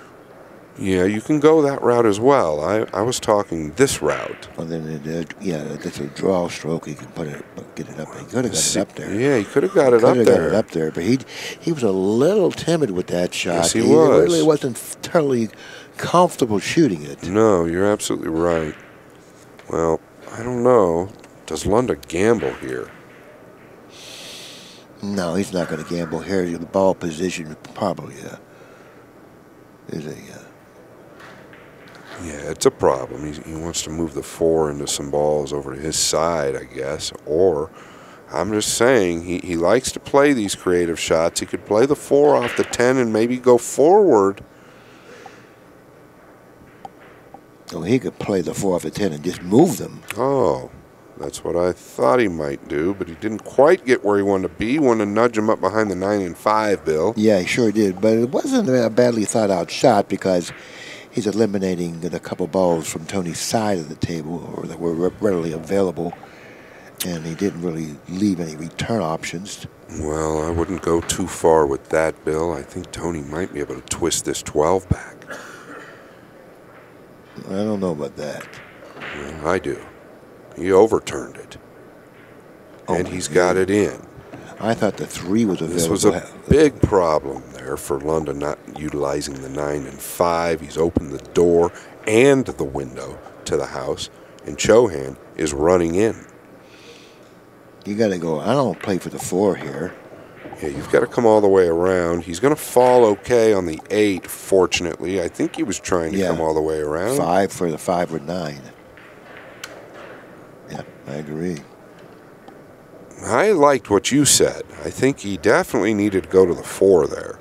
Yeah, you can go that route as well. I, I was talking this route. Well, then, it, uh, yeah, that's a draw stroke. He can put it, get it up. He could have got See- it up there. Yeah, he could have got it Could up have got it up there, but he he was a little timid with that shot. Yes, he was. really wasn't totally comfortable shooting it. No, you're absolutely right. Well, I don't know. Does Lunda gamble here? No, he's not going to gamble here. The ball position probably uh, is a. Uh, Yeah, it's a problem. He's, he wants to move the four into some balls over to his side, I guess. Or, I'm just saying, he, he likes to play these creative shots. He could play the four off the 10 and maybe go forward. So he could play the four off the ten and just move them. Oh, that's what I thought he might do, but he didn't quite get where he wanted to be. Wanted to nudge him up behind the nine and five, Bill. Yeah, he sure did. But it wasn't a badly thought out shot because he's eliminating a couple balls from Tony's side of the table or that were readily available. And he didn't really leave any return options. Well, I wouldn't go too far with that, Bill. I think Tony might be able to twist this 12 back. I don't know about that. Well, I do. He overturned it. Oh, and he's got it in. I thought the three was available. This was a big problem there for Lunda not utilizing the nine and five. He's opened the door and the window to the house, and Chohan is running in. You got to go. I don't play for the four here. Yeah, you've got to come all the way around. He's going to fall okay on the eight, fortunately. I think he was trying to Yeah. come all the way around. Five for the five or nine. I agree. I liked what you said. I think he definitely needed to go to the four there.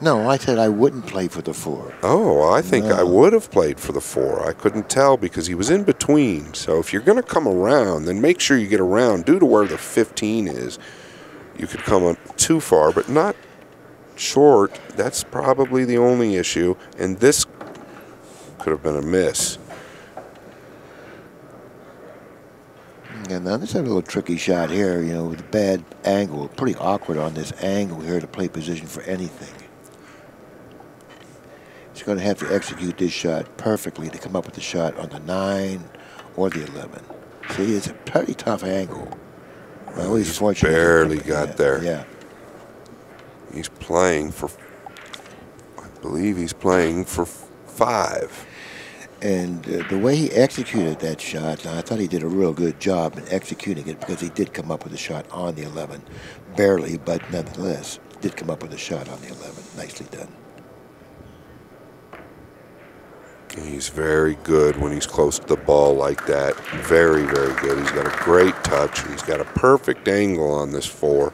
No, I said I wouldn't play for the four. Oh, I think I would have played for the four. I couldn't tell because he was in between. So if you're going to come around, then make sure you get around due to where the 15 is. You could come up too far, but not short. That's probably the only issue. And this could have been a miss. And now this is a little tricky shot here, you know, with a bad angle. Pretty awkward on this angle here to play position for anything. He's going to have to execute this shot perfectly to come up with the shot on the 9 or the 11. See, it's a pretty tough angle. Well, he's, He's barely Yeah, got there. Yeah. He's playing for, I believe he's playing for five. And uh, the way he executed that shot, I thought he did a real good job in executing it because he did come up with a shot on the 11. Barely, but nonetheless, did come up with a shot on the 11. Nicely done. He's very good when he's close to the ball like that. Very, very good. He's got a great touch. He's got a perfect angle on this four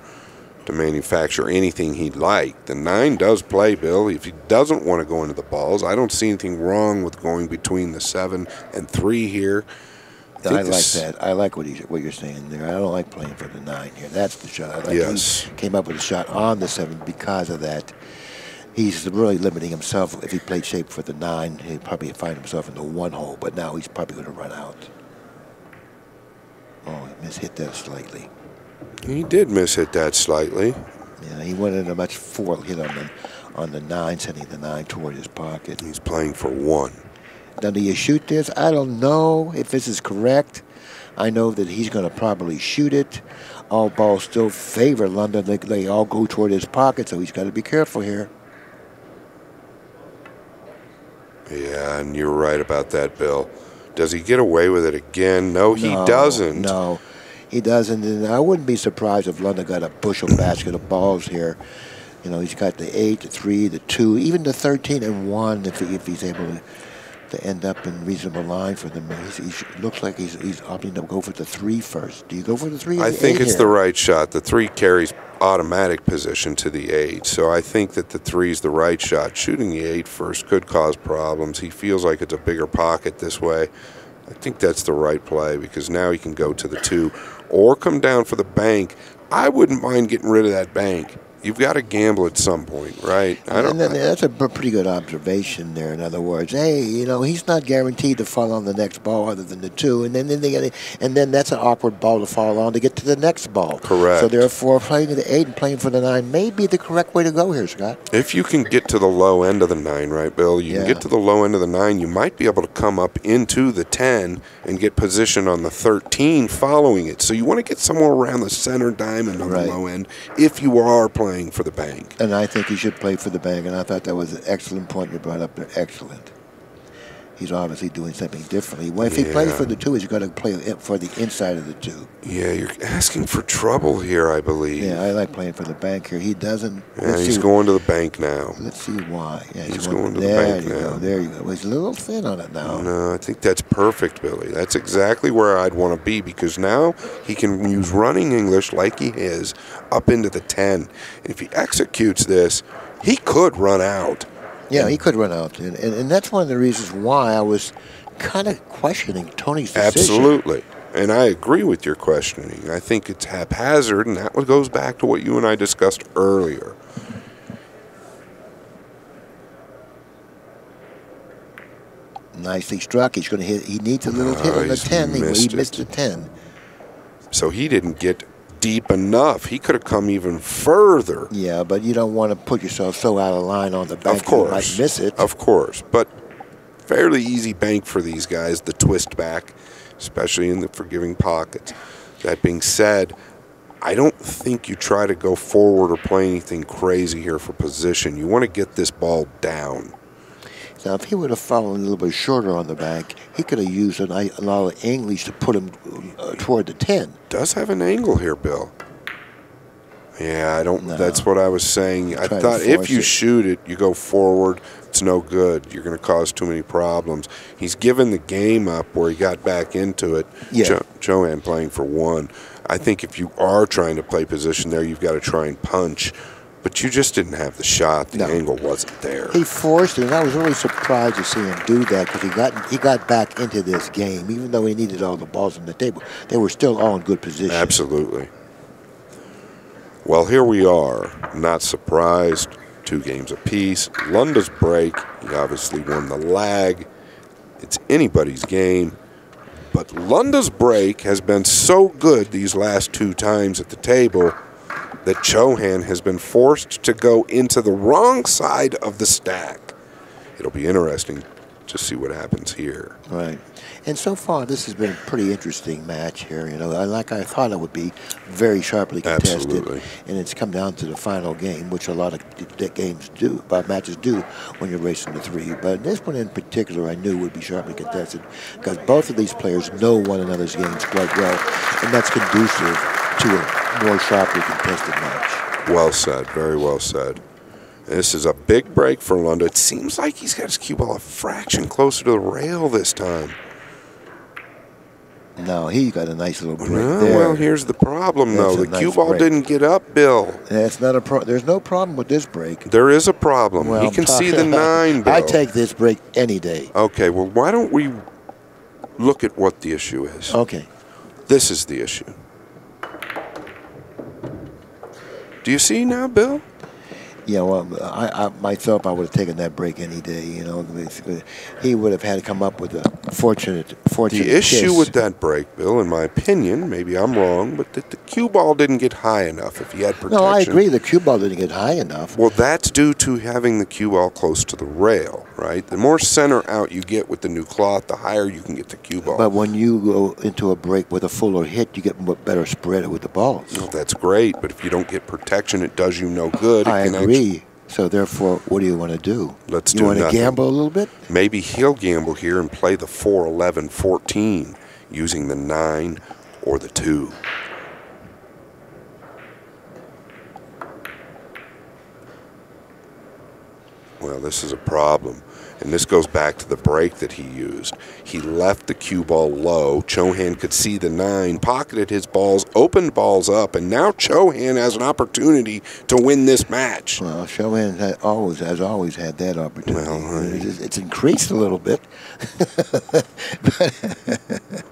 to manufacture anything he'd like. The nine does play, Bill. If he doesn't want to go into the balls, I don't see anything wrong with going between the seven and three here. I, think like that. I like what, he, what you're saying there. I don't like playing for the nine here. That's the shot. I like Yes. He came up with a shot on the seven because of that. He's really limiting himself. If he played shape for the nine, he'd probably find himself in the one hole. But now he's probably going to run out. Oh, he mishit that slightly. He did miss it that slightly. Yeah, he went in a much four hit on the on the nine, sending the nine toward his pocket. He's playing for one. Now, do you shoot this? I don't know if this is correct. I know that he's going to probably shoot it. All balls still favor Lunda. They, they all go toward his pocket, so he's got to be careful here. Yeah, and you're right about that, Bill. Does he get away with it again? No, he doesn't. No, he doesn't. And I wouldn't be surprised if Lunda got a bushel basket of balls here. You know, he's got the eight, the three, the two, even the thirteen and one. If, he, if he's able to, to end up in reasonable line for them, he's, he's, looks like he's he's opting to go for the three first. Do you go for the three? I the think it's here? the right shot. The three carries automatic position to the eight, so I think that the three is the right shot. Shooting the eight first could cause problems. He feels like it's a bigger pocket this way. I think that's the right play because now he can go to the two or come down for the bank. I wouldn't mind getting rid of that bank. You've got to gamble at some point, right? I don't. And then that's a pretty good observation there. In other words, hey, you know, he's not guaranteed to fall on the next ball other than the two, and then, then they get, and then that's an awkward ball to fall on to get to the next ball. Correct. So therefore, playing to the eight and playing for the nine may be the correct way to go here, Scott. If you can get to the low end of the nine, right, Bill? You can get to the low end of the nine. You might be able to come up into the 10 and get position on the 13 following it. So you want to get somewhere around the center diamond on Right. the low end if you are playing for the bank. And I think he should play for the bank. And I thought that was an excellent point you brought up there. Excellent. He's obviously doing something differently. Well, if he plays for the two, he's going to play for the inside of the two. Yeah, you're asking for trouble here, I believe. Yeah, I like playing for the bank here. He doesn't. Yeah, he's see- going to the bank now. Let's see why. Yeah, He's going to the there bank you now. go. There you go. Well, he's a little thin on it now. No, I think that's perfect, Billy. That's exactly where I'd want to be because now he can use running English like he is up into the 10. And if he executes this, he could run out. Yeah, he could run out, and, and, and that's one of the reasons why I was kind of questioning Tony's decision. Absolutely. And I agree with your questioning. I think it's haphazard, and that goes back to what you and I discussed earlier. Nicely struck. He's going to hit. He needs a little hit Oh, on the ten. He, he missed missed it. the ten. So he didn't get deep enough. He could have come even further. Yeah, but you don't want to put yourself so out of line on the bank. Of course. you might miss it. Of course. But fairly easy bank for these guys, the twist back, especially in the forgiving pockets. That being said, I don't think you try to go forward or play anything crazy here for position. You want to get this ball down. Now, if he would have fallen a little bit shorter on the bank, he could have used a, lot of English to put him uh, toward the ten. Does have an angle here, Bill. Yeah, I don't. No. That's what I was saying. I thought if you it. shoot it, you go forward. It's no good. You're going to cause too many problems. He's given the game up where he got back into it. Yeah. Jo- Chohan playing for one. I think if you are trying to play position there, you've got to try and punch. But you just didn't have the shot. The No. angle wasn't there. He forced it, and I was really surprised to see him do that because he got he got back into this game, even though he needed all the balls on the table. They were still all in good position. Absolutely. Well, here we are. Not surprised. Two games apiece. Lunda's break. He obviously won the lag. It's anybody's game. But Lunda's break has been so good these last two times at the table that Chohan has been forced to go into the wrong side of the stack. It'll be interesting to see what happens here. Right. And so far, this has been a pretty interesting match here. You know, like I thought it would be, very sharply contested. Absolutely. And it's come down to the final game, which a lot of games do, but matches do, when you're racing to three. But this one in particular, I knew would be sharply contested because both of these players know one another's games quite well, and that's conducive to a more sharply contested match. Well said. Very well said. This is a big break for Lunda. It seems like he's got his cue ball a fraction closer to the rail this time. No, he got a nice little break No, there. well, here's the problem, That's though. The cue ball break. didn't get up, Bill. That's not a pro- There's no problem with this break. There is a problem. Well, he can see the nine, Bill. I take this break any day. Okay, well, why don't we look at what the issue is? Okay. This is the issue. Do you see now, Bill? Yeah, well, I, I myself, I would have taken that break any day. You know, he would have had to come up with a fortunate, fortunate. The issue kiss. with that break, Bill, in my opinion, maybe I'm wrong, but that the cue ball didn't get high enough. If he had protection, No, I agree. The cue ball didn't get high enough. Well, that's due to having the cue ball close to the rail, right? The more center out you get with the new cloth, the higher you can get the cue ball. But when you go into a break with a fuller hit, you get better spread with the balls. Well, that's great, but if you don't get protection, it does you no good. It I agree. So therefore, what do you want to do? Let's you do want to gamble a little bit? maybe he'll gamble here and play the 4 11 14 using the 9 or the 2. Well, this is a problem. And this goes back to the break that he used. He left the cue ball low. Chohan could see the nine, pocketed his balls, opened balls up, and now Chohan has an opportunity to win this match. Well, Chohan has always has always had that opportunity. Well, I- it's, it's increased a little bit.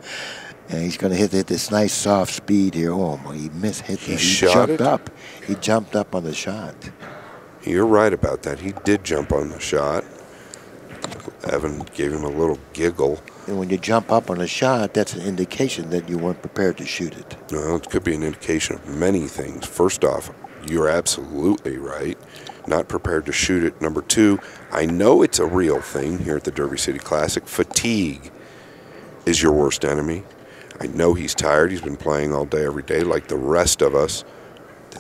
and he's going to hit, hit this nice soft speed here. Oh, my, he missed hit. He shot jumped it? up. He jumped up on the shot. You're right about that. He did jump on the shot. Evan gave him a little giggle. And when you jump up on a shot, that's an indication that you weren't prepared to shoot it. Well, it could be an indication of many things. First off, you're absolutely right. Not prepared to shoot it. Number two, I know it's a real thing here at the Derby City Classic. Fatigue is your worst enemy. I know he's tired. He's been playing all day, every day, like the rest of us.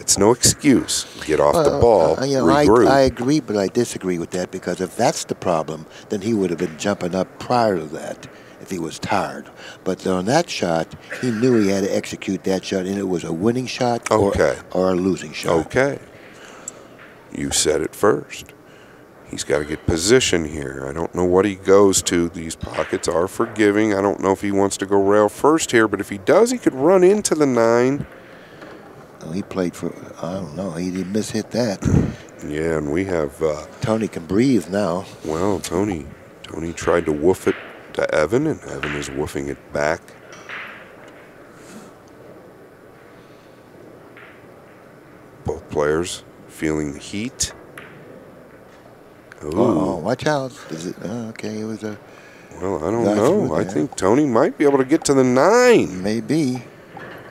That's no excuse. Get off the ball, uh, you know, I, regroup. I agree, but I disagree with that because if that's the problem, then he would have been jumping up prior to that if he was tired. But on that shot, he knew he had to execute that shot, and it was a winning shot or, or a losing shot. Okay. You said it first. He's got to get position here. I don't know what he goes to. These pockets are forgiving. I don't know if he wants to go rail first here, but if he does, he could run into the nine. He played for, I don't know, he didn't miss hit that. Yeah, and we have, uh, Tony can breathe now. well, Tony. Tony tried to woof it to Evan, and Evan is woofing it back. Both players feeling the heat. Ooh. Oh, watch out! Is it? Oh, okay, it was a Well, I don't know. I think Tony might be able to get to the nine. maybe.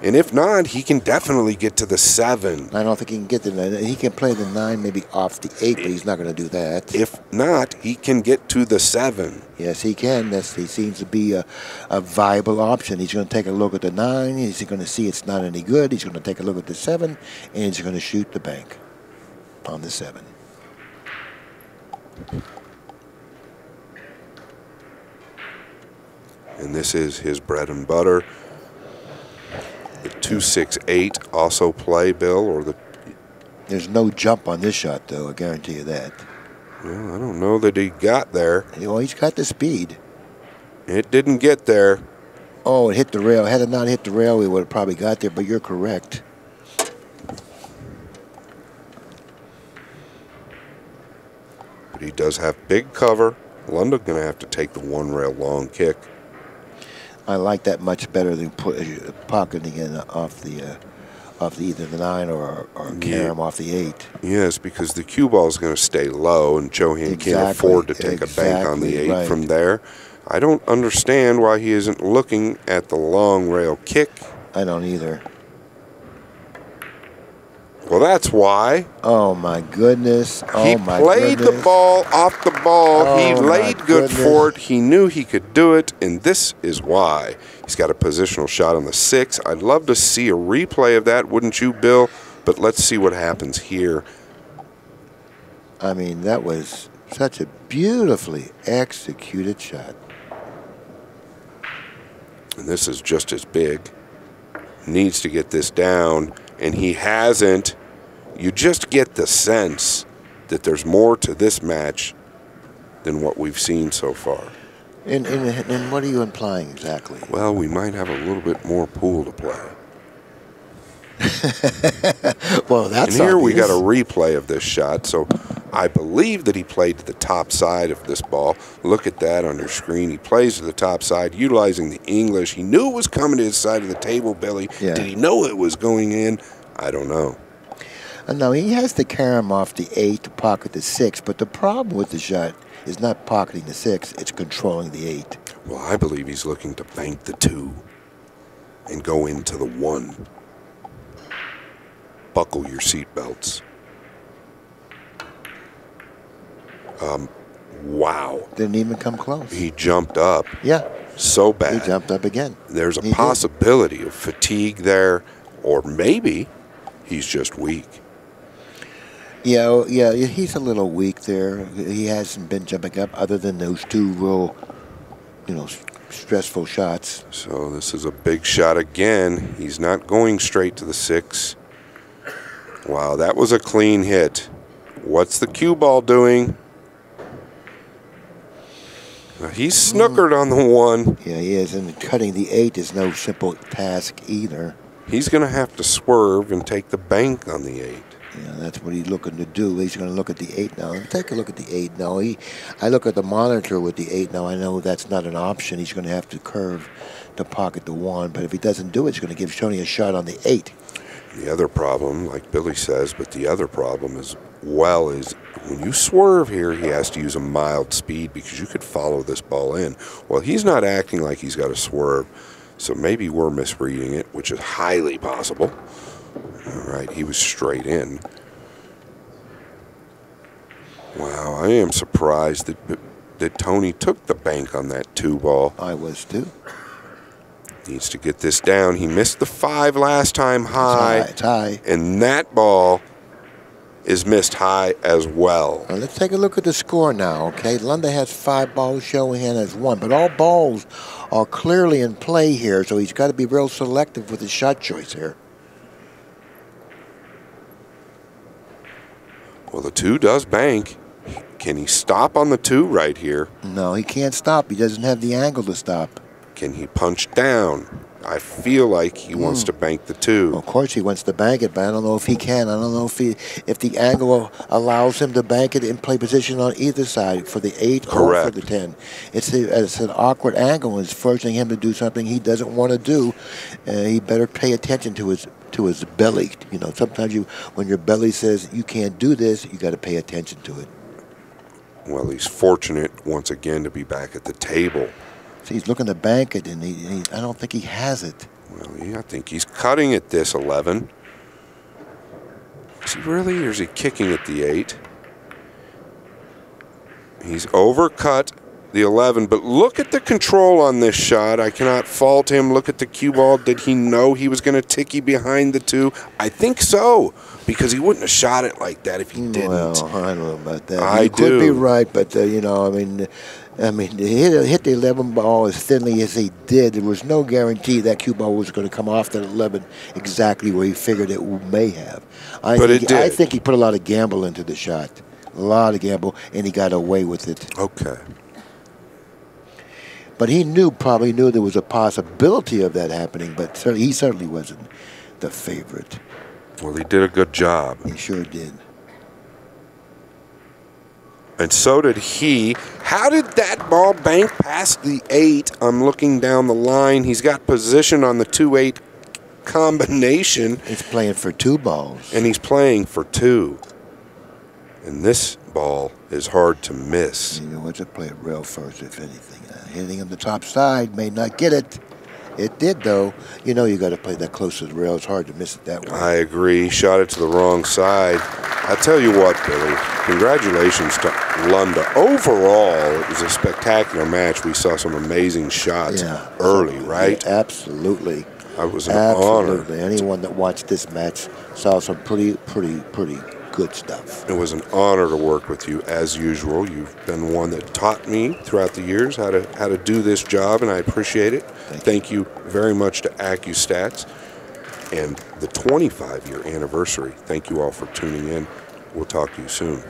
And if not, he can definitely get to the seven. I don't think he can get to the nine. He can play the nine, maybe off the eight, but he's not going to do that. If not, he can get to the seven. Yes, he can. That's, he seems to be a, a viable option. He's going to take a look at the nine. He's going to see it's not any good. He's going to take a look at the seven, and he's going to shoot the bank on the seven. And this is his bread and butter. The 268 also play, Bill, or the. There's no jump on this shot, though. I guarantee you that. Well, I don't know that he got there. Well, he's got the speed. It didn't get there. Oh, it hit the rail. Had it not hit the rail, we would have probably got there, but you're correct. But he does have big cover. Lunda going to have to take the one rail long kick. I like that much better than put, uh, pocketing in off the uh, off the either the nine or or Yeah. off the eight. Yes, because the cue ball is going to stay low, and Chohan can't afford to take a bank on the eight right. from there. I don't understand why he isn't looking at the long rail kick. I don't either. Well, that's why. Oh my goodness! Oh he my played goodness! the ball off the ball. Oh he Oh, my laid good for it. He knew he could do it, and this is why. He's got a positional shot on the six. I'd love to see a replay of that, wouldn't you, Bill? But let's see what happens here. I mean, that was such a beautifully executed shot. And this is just as big. Needs to get this down, and he hasn't. You just get the sense that there's more to this match than what we've seen so far. And, and, and what are you implying exactly? Well, we might have a little bit more pool to play. Well, that's and here we got a replay of this shot. So I believe that he played to the top side of this ball. Look at that on your screen. He plays to the top side, utilizing the English. He knew it was coming to his side of the table, Billy. Yeah. Did he know it was going in? I don't know. Uh, No, he has to carom off the eight to pocket the six, but the problem with the shot is not pocketing the six; it's controlling the eight. Well, I believe he's looking to bank the two and go into the one. Buckle your seatbelts. Um, wow. Didn't even come close. He jumped up yeah, so bad. he jumped up again. There's a He did. possibility of fatigue there, or maybe he's just weak. Yeah, oh, yeah, yeah, he's a little weak there. He hasn't been jumping up other than those two real, you know, stressful shots. So this is a big shot again. He's not going straight to the six. Wow, that was a clean hit. What's the cue ball doing? Uh, He's snookered on the one. Yeah, he is, and cutting the eight is no simple task either. He's going to have to swerve and take the bank on the eight. That's what he's looking to do. He's going to look at the eight now. Take a look at the eight now. He, I look at the monitor with the eight now. I know that's not an option. He's going to have to curve to pocket the one. But if he doesn't do it, he's going to give Chohan a shot on the eight. The other problem, like Billy says, but the other problem as well is when you swerve here, he has to use a mild speed because you could follow this ball in. Well, he's not acting like he's got to swerve, so maybe we're misreading it, which is highly possible. All right, he was straight in. Wow, I am surprised that that Tony took the bank on that two ball. I was too. Needs to get this down. He missed the five last time high. Tie. tie. And that ball is missed high as well. Now let's take a look at the score now, okay? Lunda has five balls, Chohan has one, but all balls are clearly in play here, so he's got to be real selective with his shot choice here. Well, the two does bank. Can he stop on the two right here? No, he can't stop. He doesn't have the angle to stop. Can he punch down? I feel like he wants to bank the two. Of course, he wants to bank it, but I don't know if he can. I don't know if he, if the angle allows him to bank it in play position on either side for the eight or for the ten. It's a, it's an awkward angle. It's forcing him to do something he doesn't want to do. Uh, he better pay attention to his to his belly. You know, sometimes you when your belly says you can't do this, you got to pay attention to it. Well, he's fortunate once again to be back at the table. So he's looking to bank it, and he, he, I don't think he has it. Well, yeah, I think he's cutting at this 11. Is he really, or is he kicking at the 8? He's overcut the 11, but look at the control on this shot. I cannot fault him. Look at the cue ball. Did he know he was going to ticky behind the two? I think so, because he wouldn't have shot it like that if he didn't. Well, I don't know about that. I you could be right, but uh, you know, I mean, I mean, to hit, hit the 11 ball as thinly as he did. There was no guarantee that cue ball was going to come off that 11 exactly where he figured it may have. I But think, it I think he put a lot of gamble into the shot, a lot of gamble, and he got away with it. Okay. But he knew, probably knew there was a possibility of that happening. But he certainly wasn't the favorite. Well, he did a good job. He sure did. And so did he. How did that ball bank past the eight? I'm looking down the line. He's got position on the 2 8 combination, He's playing for two balls. and he's playing for two. And this ball is hard to miss. You know what? To play it rail first, if anything. Hitting him the top side may not get it. It did though. You know you got to play that close to the rail. It's hard to miss it that way. I agree. Shot it to the wrong side. I tell you what, Billy, congratulations to Lunda. Overall, it was a spectacular match. We saw some amazing shots yeah. early, right? Yeah, absolutely. It was an honor. Absolutely. Anyone that watched this match saw some pretty, pretty, pretty good stuff. It was an honor to work with you as usual. You've been one that taught me throughout the years how to how to do this job, and I appreciate it. Thank, you very much to AccuStats and the 25 year anniversary. Thank you all for tuning in. We'll talk to you soon.